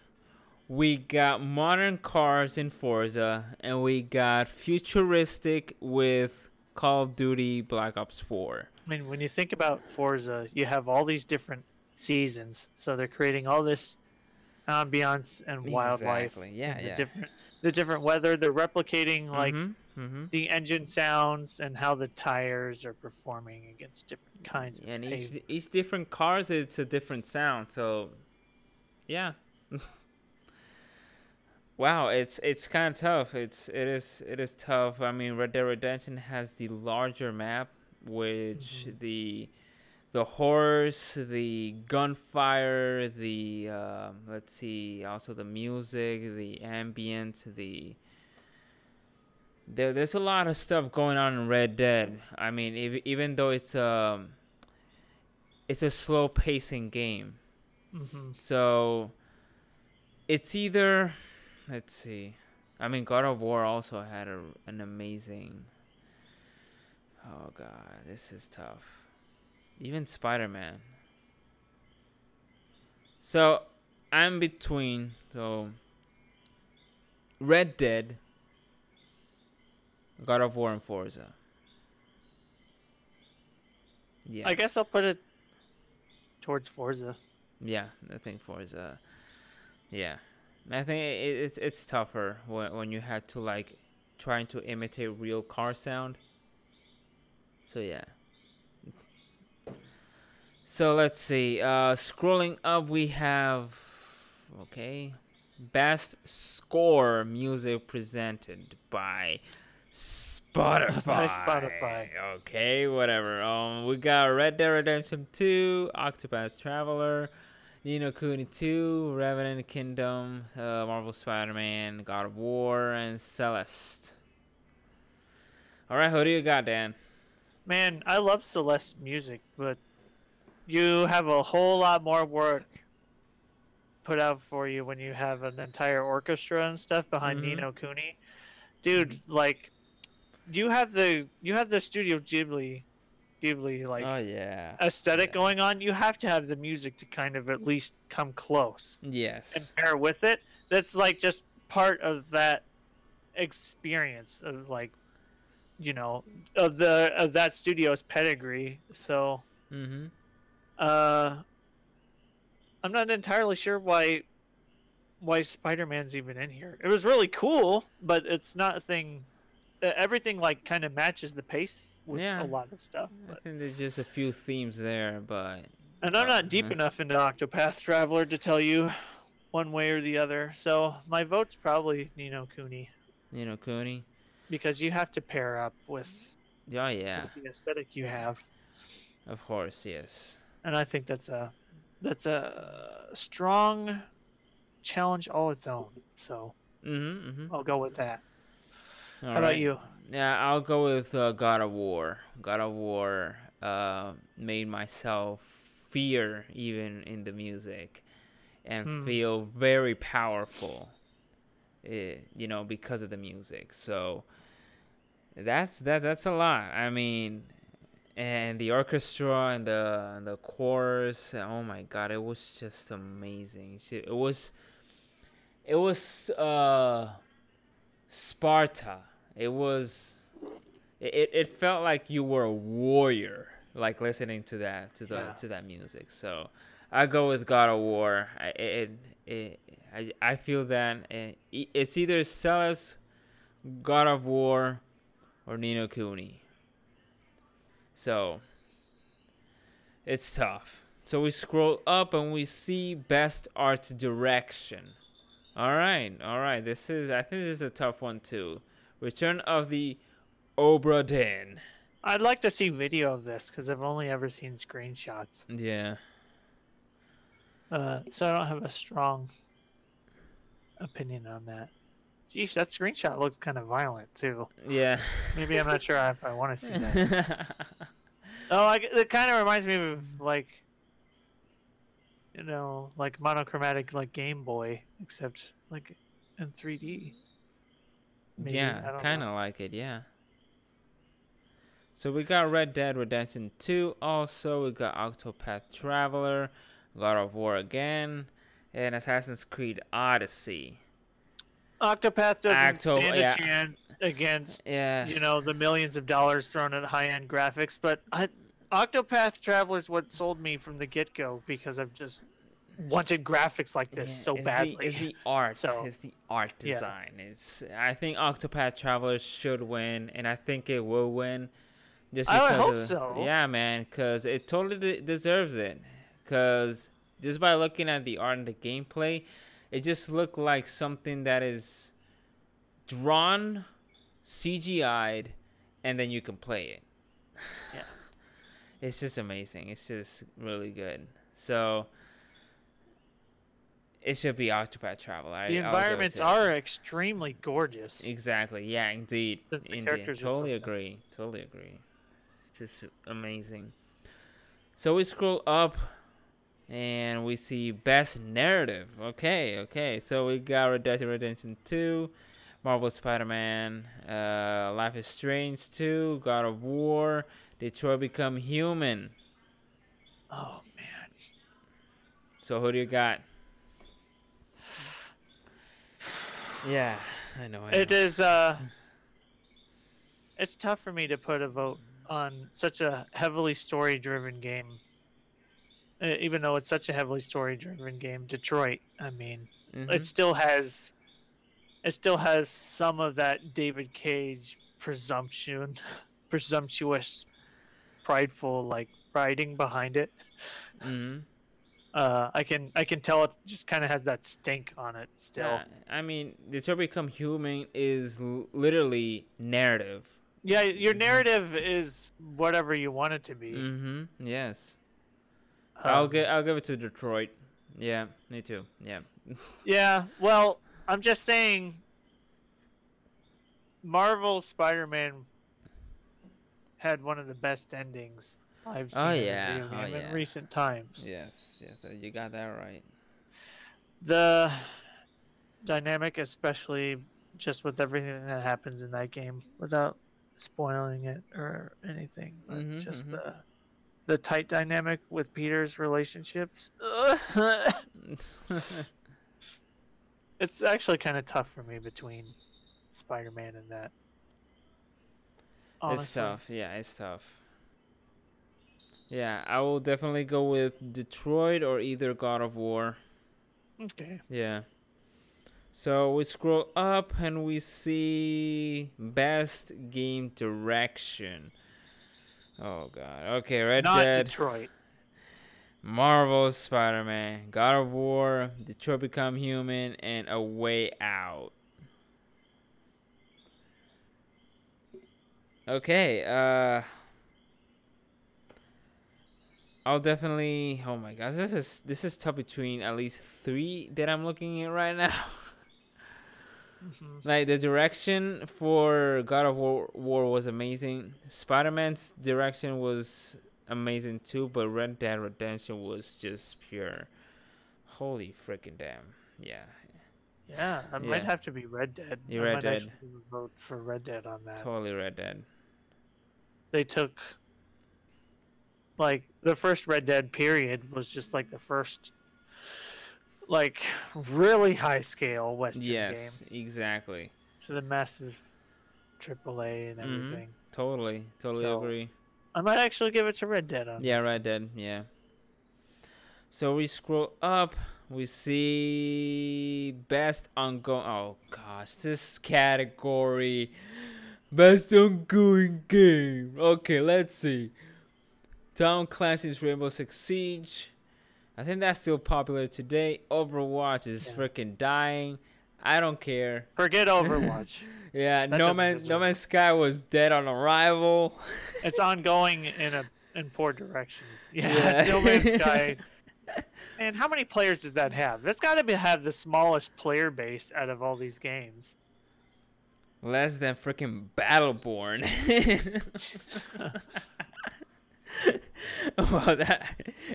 We got modern cars in Forza, and we got futuristic with Call of Duty Black Ops 4. I mean, when you think about Forza, you have all these different seasons, so they're creating all this ambiance and wildlife. Exactly. Yeah, and the yeah. different the different weather. They're replicating like Mhm, mhm. the engine sounds and how the tires are performing against different kinds of And each each different cars, it's a different sound. So, yeah. wow, it's it's kind of tough. It's it is it is tough. I mean, Red Dead Redemption has the larger map, which the the horse, the gunfire, the um let's see, also the music, the ambient, the there, there's a lot of stuff going on in Red Dead. I mean, ev- even though it's um, it's a slow pacing game, Mhm. so it's either, let's see, I mean, God of War also had a, an amazing. Oh God, this is tough. Even Spider Man. So I'm between so Red Dead, God of War, and Forza. Yeah. I guess I'll put it towards Forza. Yeah, I think Forza. Yeah, I think it, it's it's tougher when when you have to like trying to imitate real car sound. So yeah. So let's see. Uh, scrolling up, we have okay, best score music presented by Spotify. Spotify. Okay, whatever. Um, we got Red Dead Redemption 2, Octopath Traveler, Ni no Kuni 2, Revenant Kingdom, uh, Marvel Spider-Man, God of War, and Celeste. All right, who do you got, Dan? Man, I love Celeste music, but you have a whole lot more work put out for you when you have an entire orchestra and stuff behind Mhm. Ni no Kuni. Dude, like you have the you have the Studio Ghibli Ghibli like oh yeah. aesthetic yeah. going on. You have to have the music to kind of at least come close Yes, and pair with it. That's like just part of that experience of like you know of the of that studio's pedigree. So Mm-hmm. uh, I'm not entirely sure why why Spider-Man's even in here. It was really cool, but it's not a thing. Everything like kind of matches the pace with Yeah. a lot of stuff. I think there's just a few themes there, but and I'm not deep uh. enough into Octopath Traveler to tell you one way or the other. So my vote's probably Ni no Kuni Nino Cooney. because you have to pair up with, Oh yeah, with the aesthetic you have, of course, yes. and I think that's a that's a strong challenge all its own. So. Mm-hmm. mm-hmm. I'll go with that. All How about you? Yeah, I'll go with uh, God of War. God of War uh, made myself fear even in the music and Hmm. feel very powerful, eh, you know, because of the music. So that's that. That's a lot. I mean, and the orchestra and the and the chorus. Oh my God, it was just amazing. It was, it was uh, Sparta. It was it, it felt like you were a warrior like listening to that to the Yeah. to that music. So i go with god of war. I, it, it, I, I feel that it, eh, it's either Celeste, god of war or Ni no Kuni. so it's tough. So we scroll up and we see best art direction. All right all right. This is i think this is a tough one too return of the Obra Dinn. I'd like to see video of this because I've only ever seen screenshots. Yeah. Uh, so I don't have a strong opinion on that. Geez, that screenshot looks kind of violent too. Yeah. Maybe I'm not sure if I want to see that. Oh, I, it kind of reminds me of like, you know, like monochromatic like Game Boy, except like in 3D. Maybe, I yeah, kind of like it, yeah. So we got Red Dead Redemption 2 also, we got Octopath Traveler, God of War again, and Assassin's Creed Odyssey. Octopath doesn't Octo- stand yeah. a chance against Yeah. you know the millions of dollars thrown at high-end graphics, but I, Octopath Traveler is what sold me from the get-go because I've just wanted graphics like this Yeah, so it's badly. The, it's the art. So, it's the art yeah. design. It's. I think Octopath Traveler should win, and I think it will win. Just I because hope of- so. Yeah, man, because it totally de- deserves it. Because just by looking at the art and the gameplay, it just looked like something that is drawn, CGI'd, and then you can play it. Yeah. It's just amazing. It's just really good. So it should be Octopath Traveler. I, the I'll give it environments are extremely gorgeous. Exactly. Yeah, indeed. The indeed. characters are so Totally agree. Totally agree. It's just amazing. So we scroll up and we see best narrative. Okay, okay. So we got Red Dead Redemption 2, Marvel Spider-Man, uh, Life is Strange 2, God of War, Detroit Become Human. Oh man, So who do you got? Yeah, I know. I know. it is. Uh, it's tough for me to put a vote on such a heavily story-driven game. Even though it's such a heavily story-driven game, Detroit. I mean, Mhm. it still has it still has some of that David Cage presumption, presumptuous, prideful like writing behind it. Mhm. Uh, I can I can tell it just kind of has that stink on it still. Yeah, I mean, the Detroit Become Human is l- literally narrative. Yeah, your narrative is whatever you want it to be. Mm-hmm. Yes. I'll Um, give I'll give it to Detroit. Yeah, me too. Yeah. Yeah, well, I'm just saying Marvel Spider-Man had one of the best endings I've seen Oh, in a yeah, video oh, yeah. in recent times. Yes. Yes. You got that right. The dynamic, especially just with everything that happens in that game, without spoiling it or anything, but Mhm, just mhm. the the tight dynamic with Peter's relationships. it's actually kind of tough for me between Spider-Man and that. It's tough. Yeah, it's tough. Yeah, I will definitely go with Detroit or either God of War. Okay. Yeah. So we scroll up and we see best game direction. Oh god. Okay, Red Not Dead, Detroit. Marvel Spider-Man, God of War, Detroit Become Human, and A Way Out. Okay, uh I'll definitely oh my gosh, this is this is tough between at least three that I'm looking at right now. Mhm. like the direction for God of War, War was amazing. Spider-Man's direction was amazing too, but Red Dead Redemption was just pure. Holy freaking damn! Yeah, Yeah, I Yeah. might have to be Red Dead. I Red might Dead. vote for Red Dead on that. totally Red Dead. They took like the first Red Dead period was just like the first like really high scale Western yes, game exactly. to the massive AAA and Mhm. everything. Totally, totally So, agree. I might actually give it to Red Dead on Yeah, this. Red Dead. Yeah. So we scroll up. We see best ongoing. Oh gosh, this category, best ongoing game. Okay, let's see. Tom Clancy's Rainbow Six Siege. I think that's still popular today. Overwatch is Yeah. freaking dying. I don't care. Forget Overwatch. Yeah, That No doesn't Man, No. Man's Sky was dead on arrival. it's ongoing in a in poor directions. Yeah, Yeah. No Man's Sky. And how many players does that have? That's got to be have the smallest player base out of all these games. Less than freaking Battleborn. well, that.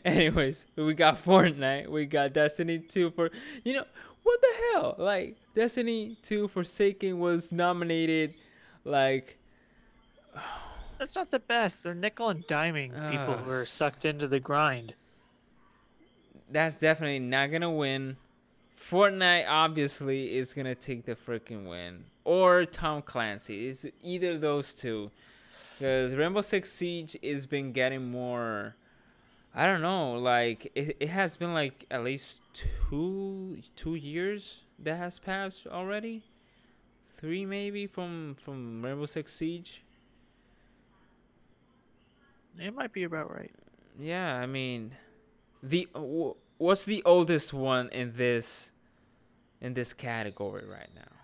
Anyways, we got Fortnite. We got Destiny 2 for. You know, what the hell? Like, Destiny 2 Forsaken was nominated, like. That's not the best. They're nickel and diming people who are Ah, sucked into the grind. That's definitely not gonna win. Fortnite obviously is gonna take the freaking win, or Tom Clancy. It's either of those two, because Rainbow Six Siege has been getting more. I don't know, like it, it has been like at least two two years that has passed already, three maybe from from Rainbow Six Siege. It might be about right. Yeah, I mean, the what's the oldest one in this in this category right now?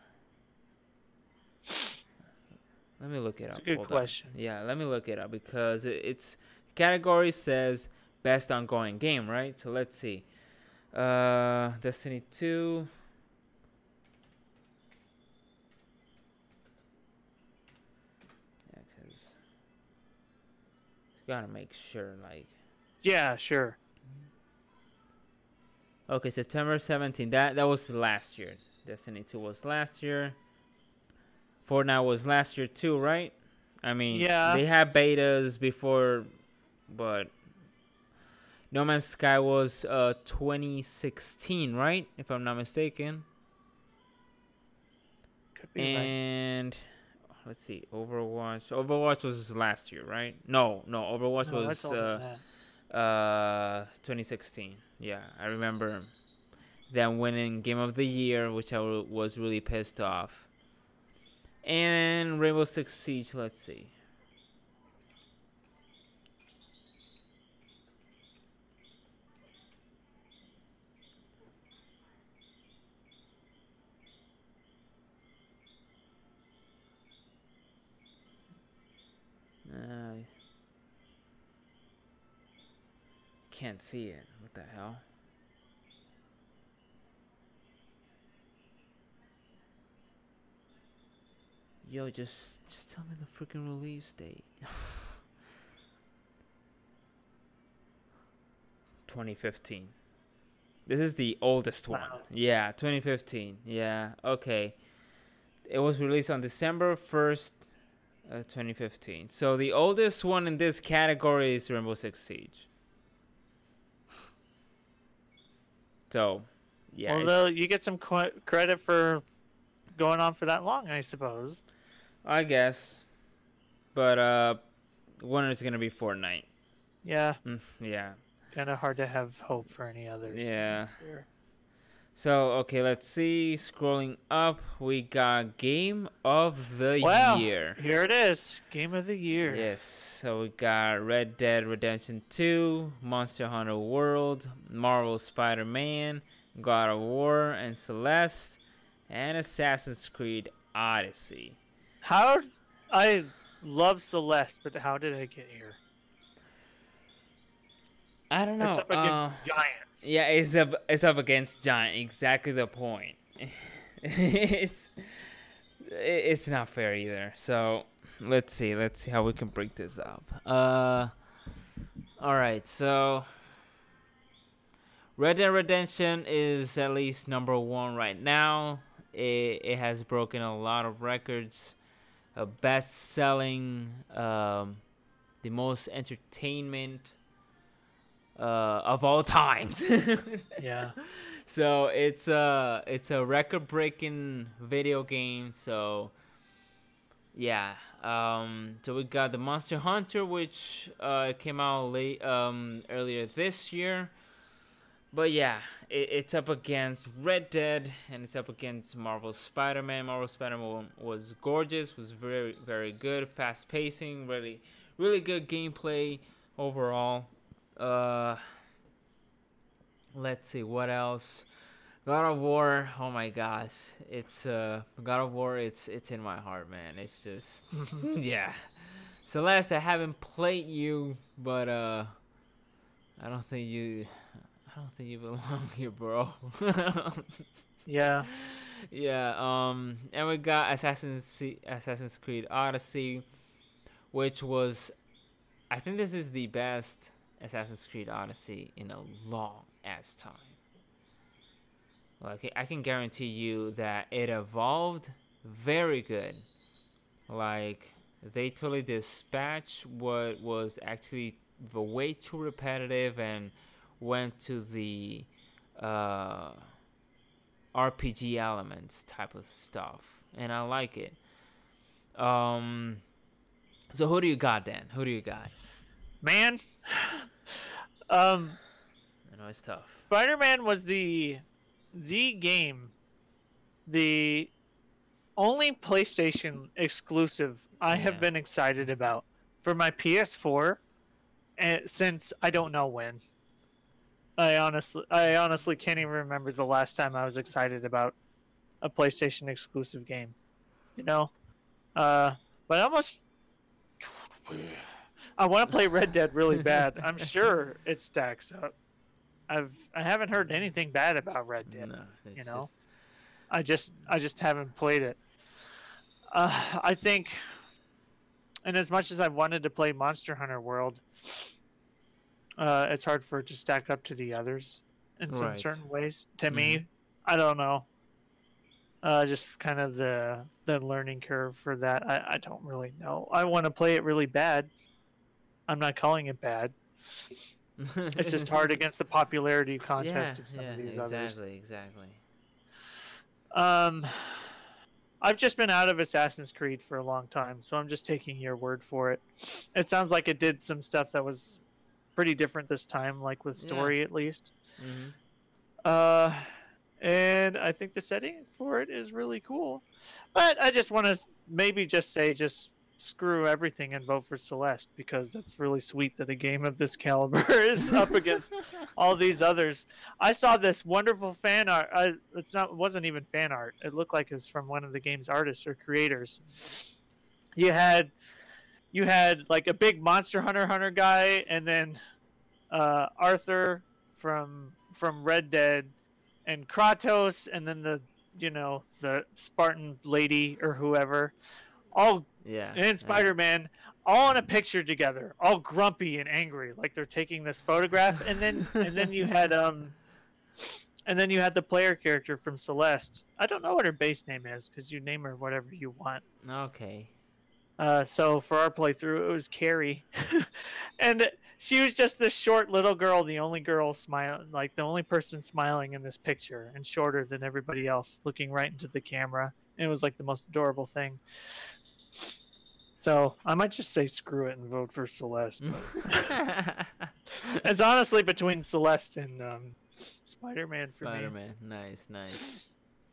Let me look it That's up. a good Hold on. question. Yeah, let me look it up because it's category says best ongoing game, right? So let's see. Uh, Destiny two. Yeah, cause gotta make sure like. Yeah, sure. Okay, September 17. That that was last year. Destiny 2 was last year. Fortnite was last year too, right? I mean, Yeah. they had betas before, but No Man's Sky was uh 2016, right? If I'm not mistaken. Could be right. And let's see, Overwatch. Overwatch was last year, right? No, no, Overwatch No, was uh uh 2016 yeah i remember than winning Game of the Year, which I w- was really pissed off. And Rainbow Six Siege, let's see. Uh, can't see it. What the hell? Yo, just just tell me the freaking release date. 2015. This is the oldest one. Wow. Yeah, 2015. Yeah, okay. It was released on December 1st, uh, 2015. So the oldest one in this category is Rainbow Six Siege. So, yeah. Although you get some qu- credit for going on for that long, I suppose. I guess. But uh winner is gonna be Fortnite. Yeah, Mm, yeah. kind of hard to have hope for any others. Yeah. So okay, let's see. Scrolling up, we got Game of the Wow. Year. Here it is, game of the year. Yes. So we got Red Dead Redemption 2, Monster Hunter World, Marvel Spider-Man, God of War, and Celeste, and Assassin's Creed Odyssey. How I love Celeste, but how did I get here? I don't know. It's up against uh, giants. Yeah, it's up it's up against Giant. Exactly the point. it's it's not fair either. So let's see. Let's see how we can break this up. Uh, all right. So Red Dead Redemption is at least number one right now. It it has broken a lot of records. A best selling, um, the most entertainment uh, of all times. Yeah. so it's a it's a record breaking video game. So yeah. Um, so we got the Monster Hunter, which uh, came out late um, earlier this year. But yeah, it, it's up against Red Dead and it's up against Marvel Spider-Man. Marvel Spider-Man was gorgeous, was very very good, fast pacing, really really good gameplay overall. Uh, let's see what else. God of War, oh my gosh, it's uh God of War. It's it's in my heart, man. It's just yeah. Celeste, I haven't played you, but uh, I don't think you, I don't think you belong here, bro. Yeah. yeah. Um, and we got Assassin's Assassin's Creed Odyssey, which was, I think this is the best Assassin's Creed Odyssey in a long ass time. Like I can guarantee you that it evolved very good. Like they totally dispatched what was actually the way too repetitive and went to the uh, RPG elements type of stuff, and I like it. Um, so who do you got, Dan? Who do you got? Man. um I know it's tough. Spider-Man was the the game the only PlayStation exclusive I Yeah. have been excited about for my PS4 and since I don't know when. I honestly I honestly can't even remember the last time I was excited about a PlayStation exclusive game. You know? Uh but I almost I want to play Red Dead really bad. I'm sure it stacks up. I've I haven't heard anything bad about Red Dead. No, it's know? just- I just I just haven't played it. Uh, I think, and as much as I've wanted to play Monster Hunter World, uh, it's hard for it to stack up to the others in some Right. certain ways. To me, I don't know. Uh, just kind of the the learning curve for that. I, I don't really know. I want to play it really bad. I'm not calling it bad. It's just hard against the popularity contest of some yeah, of these exactly, others. exactly. Um, I've just been out of Assassin's Creed for a long time, so I'm just taking your word for it. It sounds like it did some stuff that was pretty different this time, like with Yeah. story at least. hmm Uh, and I think the setting for it is really cool. But I just want to maybe just say just screw everything and vote for Celeste because that's really sweet that a game of this caliber is up against all these others. I saw this wonderful fan art. I, it's not it wasn't even fan art. It looked like it was from one of the game's artists or creators. You had you had like a big Monster Hunter Hunter guy, and then uh, Arthur from from Red Dead, and Kratos, and then the you know the Spartan lady or whoever, all Yeah. and Spider Man, all in a picture together, all grumpy and angry, like they're taking this photograph, and then and then you had um. And then you had the player character from Celeste. I don't know what her base name is because you name her whatever you want. Okay. Uh, so for our playthrough, it was Carrie, and she was just this short little girl, the only girl smiling, like the only person smiling in this picture, and shorter than everybody else, looking right into the camera. And it was like the most adorable thing. So I might just say screw it and vote for Celeste. it's honestly between Celeste and um, Spider-Man for Spider me. Man. Nice, nice,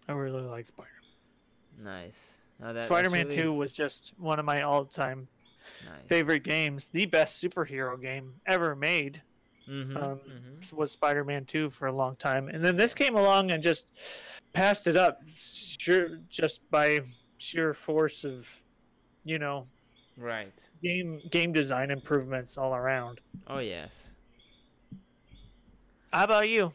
I really like Spider. Man. Nice. No, that's Spider-Man really 2 was just one of my all-time nice. favorite games, the best superhero game ever made Mm-hmm, um, mm-hmm. was Spider-Man 2 for a long time, and then this came along and just passed it up, sure, just by sheer force of, you know, Right. game game design improvements all around. Oh yes. How about you?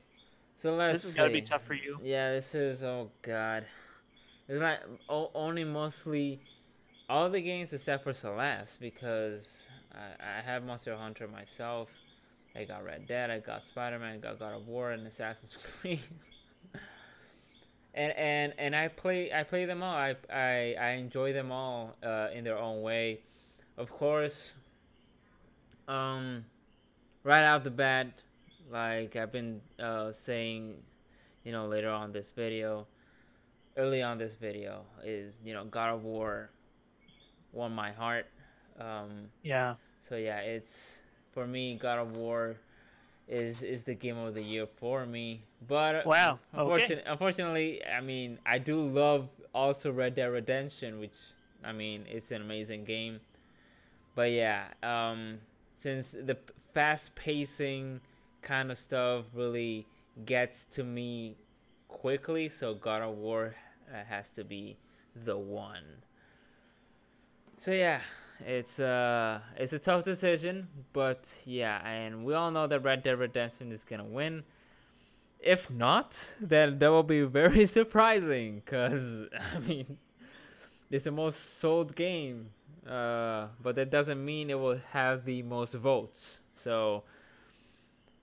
So let's. This has got to be tough for you. Yeah, this is oh god. It's like only mostly all the games except for Celeste because I, I have Monster Hunter myself. I got Red Dead, I got Spider Man, I got God of War, and Assassin's Creed. and and and I play I play them all. I I, I enjoy them all uh, in their own way. Of course, um, right out the bat, like I've been uh, saying you know later on this video early on this video is you know god of war won my heart um Yeah. so yeah it's for me god of war is is the game of the year for me but Wow, okay. unfortunately, unfortunately i mean i do love also red dead redemption which i mean it's an amazing game but yeah um since the fast pacing kind of stuff really gets to me quickly so god of war uh, has to be the one. So yeah it's uh it's a tough decision but yeah and we all know that red dead redemption is gonna win. If not then that will be very surprising because i mean it's the most sold game uh but that doesn't mean it will have the most votes. So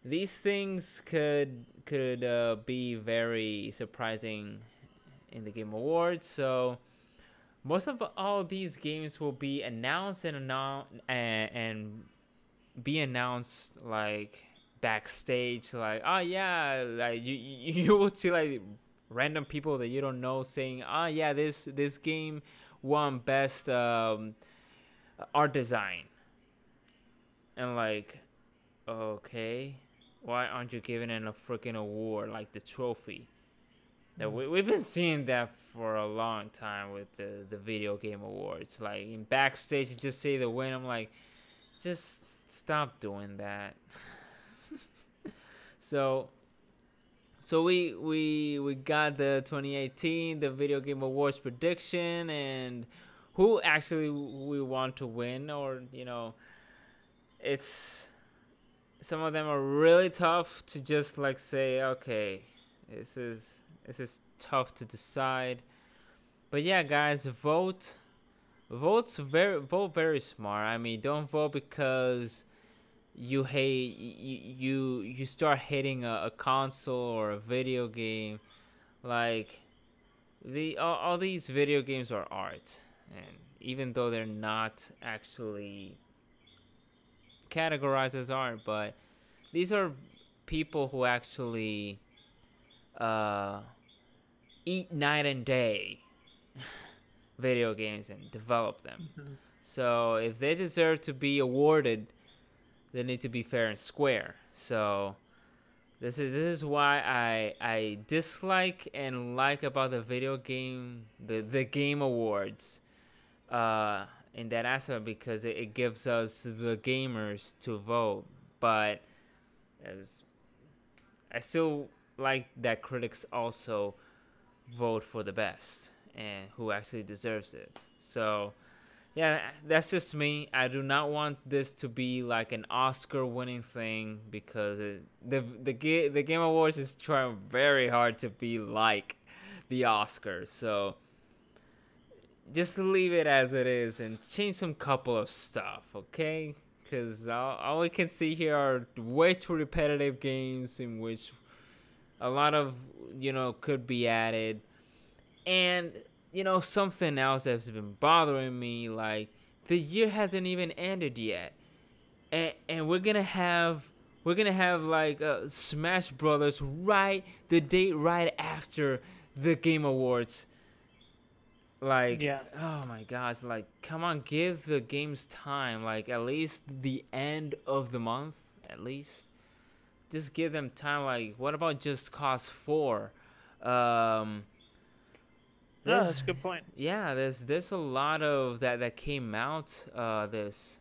these things could could uh, be very surprising in the game awards so most of all these games will be announced and annou- and, and be announced like backstage like oh yeah like you you, you will see like random people that you don't know saying oh yeah this this game won best um, art design. And like okay why aren't you giving it a freaking award like the trophy? That we, we've been seeing that for a long time with the, the video game awards. Like in backstage you just say the win i'm like just stop doing that. So so we we we got the 2018 the video game awards prediction and who actually we want to win or you know it's some of them are really tough to just like say okay this is this is tough to decide. But yeah guys vote. Votes very vote very smart. I mean don't vote because you hate you you, you start hating a, a console or a video game. Like the all, all these video games are art. And even though they're not actually categorized as art but these are people who actually uh, eat night and day video games and develop them Mhm. so if they deserve to be awarded they need to be fair and square. So This is this is why I I dislike and like about the video game the the game awards, uh, in that aspect because it, it gives us the gamers to vote, but as I still like that critics also vote for the best and who actually deserves it. So yeah, that's just me. I do not want this to be like an Oscar-winning thing because it, the the the Game Awards is trying very hard to be like the Oscars. So just leave it as it is and change some couple of stuff, okay? Because all, all we can see here are way too repetitive games in which a lot of you know could be added, and you know, something else that's been bothering me, like the year hasn't even ended yet. And and we're gonna have we're gonna have like uh, Smash Brothers right the date right after the Game Awards. Like Yeah. oh my gosh, like come on, give the games time, like at least the end of the month, at least. Just give them time. Like, what about Just Cause Four? Um, No, that's a good point. yeah, there's there's a lot of that that came out uh this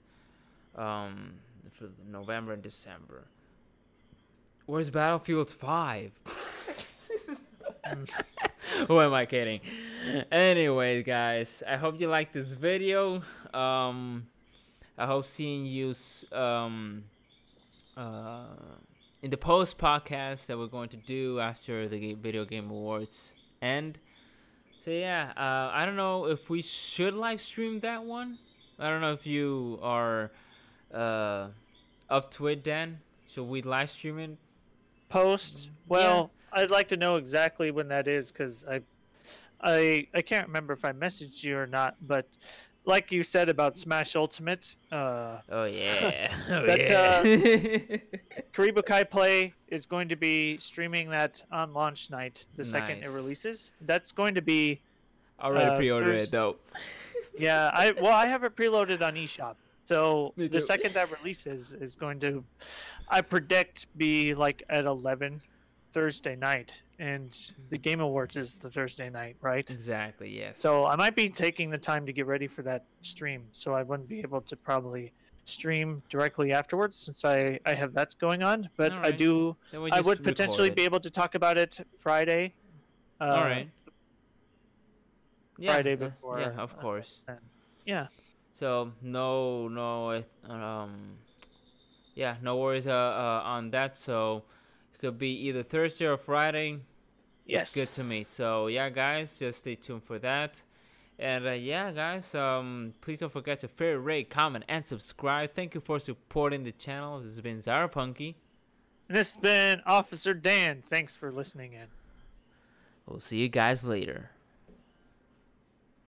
um for November and December. Where's Battlefield 5? Who am I kidding? Anyways, guys, I hope you like this video. Um I hope seeing you um uh in the post podcast that we're going to do after the video game awards end. So yeah, uh, I don't know if we should live stream that one. I don't know if you are uh, up to it, Dan. Should we live stream it? Post. Well, I'd like to know exactly when that is because I, I, I can't remember if I messaged you or not. But like you said about Smash Ultimate, uh, Oh yeah. oh, That, uh, yeah. Karibu Kai Play is going to be streaming that on launch night, the second it releases. That's going to be Already uh, pre-ordered it though. Yeah, I well, I have it preloaded on eShop. So the second that releases is going to, I predict, be like at eleven Thursday night, and the Game Awards is the Thursday night, right? Exactly. Yes. So I might be taking the time to get ready for that stream. So I wouldn't be able to probably stream directly afterwards since I I have that going on. But I do. I would potentially be able to talk about it Friday. Uh, All right. Yeah, Friday uh, before, Yeah, of uh, course. Yeah. So no, no, uh, um, yeah, no worries uh, uh, on that. So could be either Thursday or Friday. Yes. It's good to meet. So yeah, guys, just stay tuned for that. And uh, yeah, guys, um, please don't forget to favorite, rate, comment, and subscribe. Thank you for supporting the channel. This has been Zyberpunky. And this has been Officer Dan. Thanks for listening in. We'll see you guys later.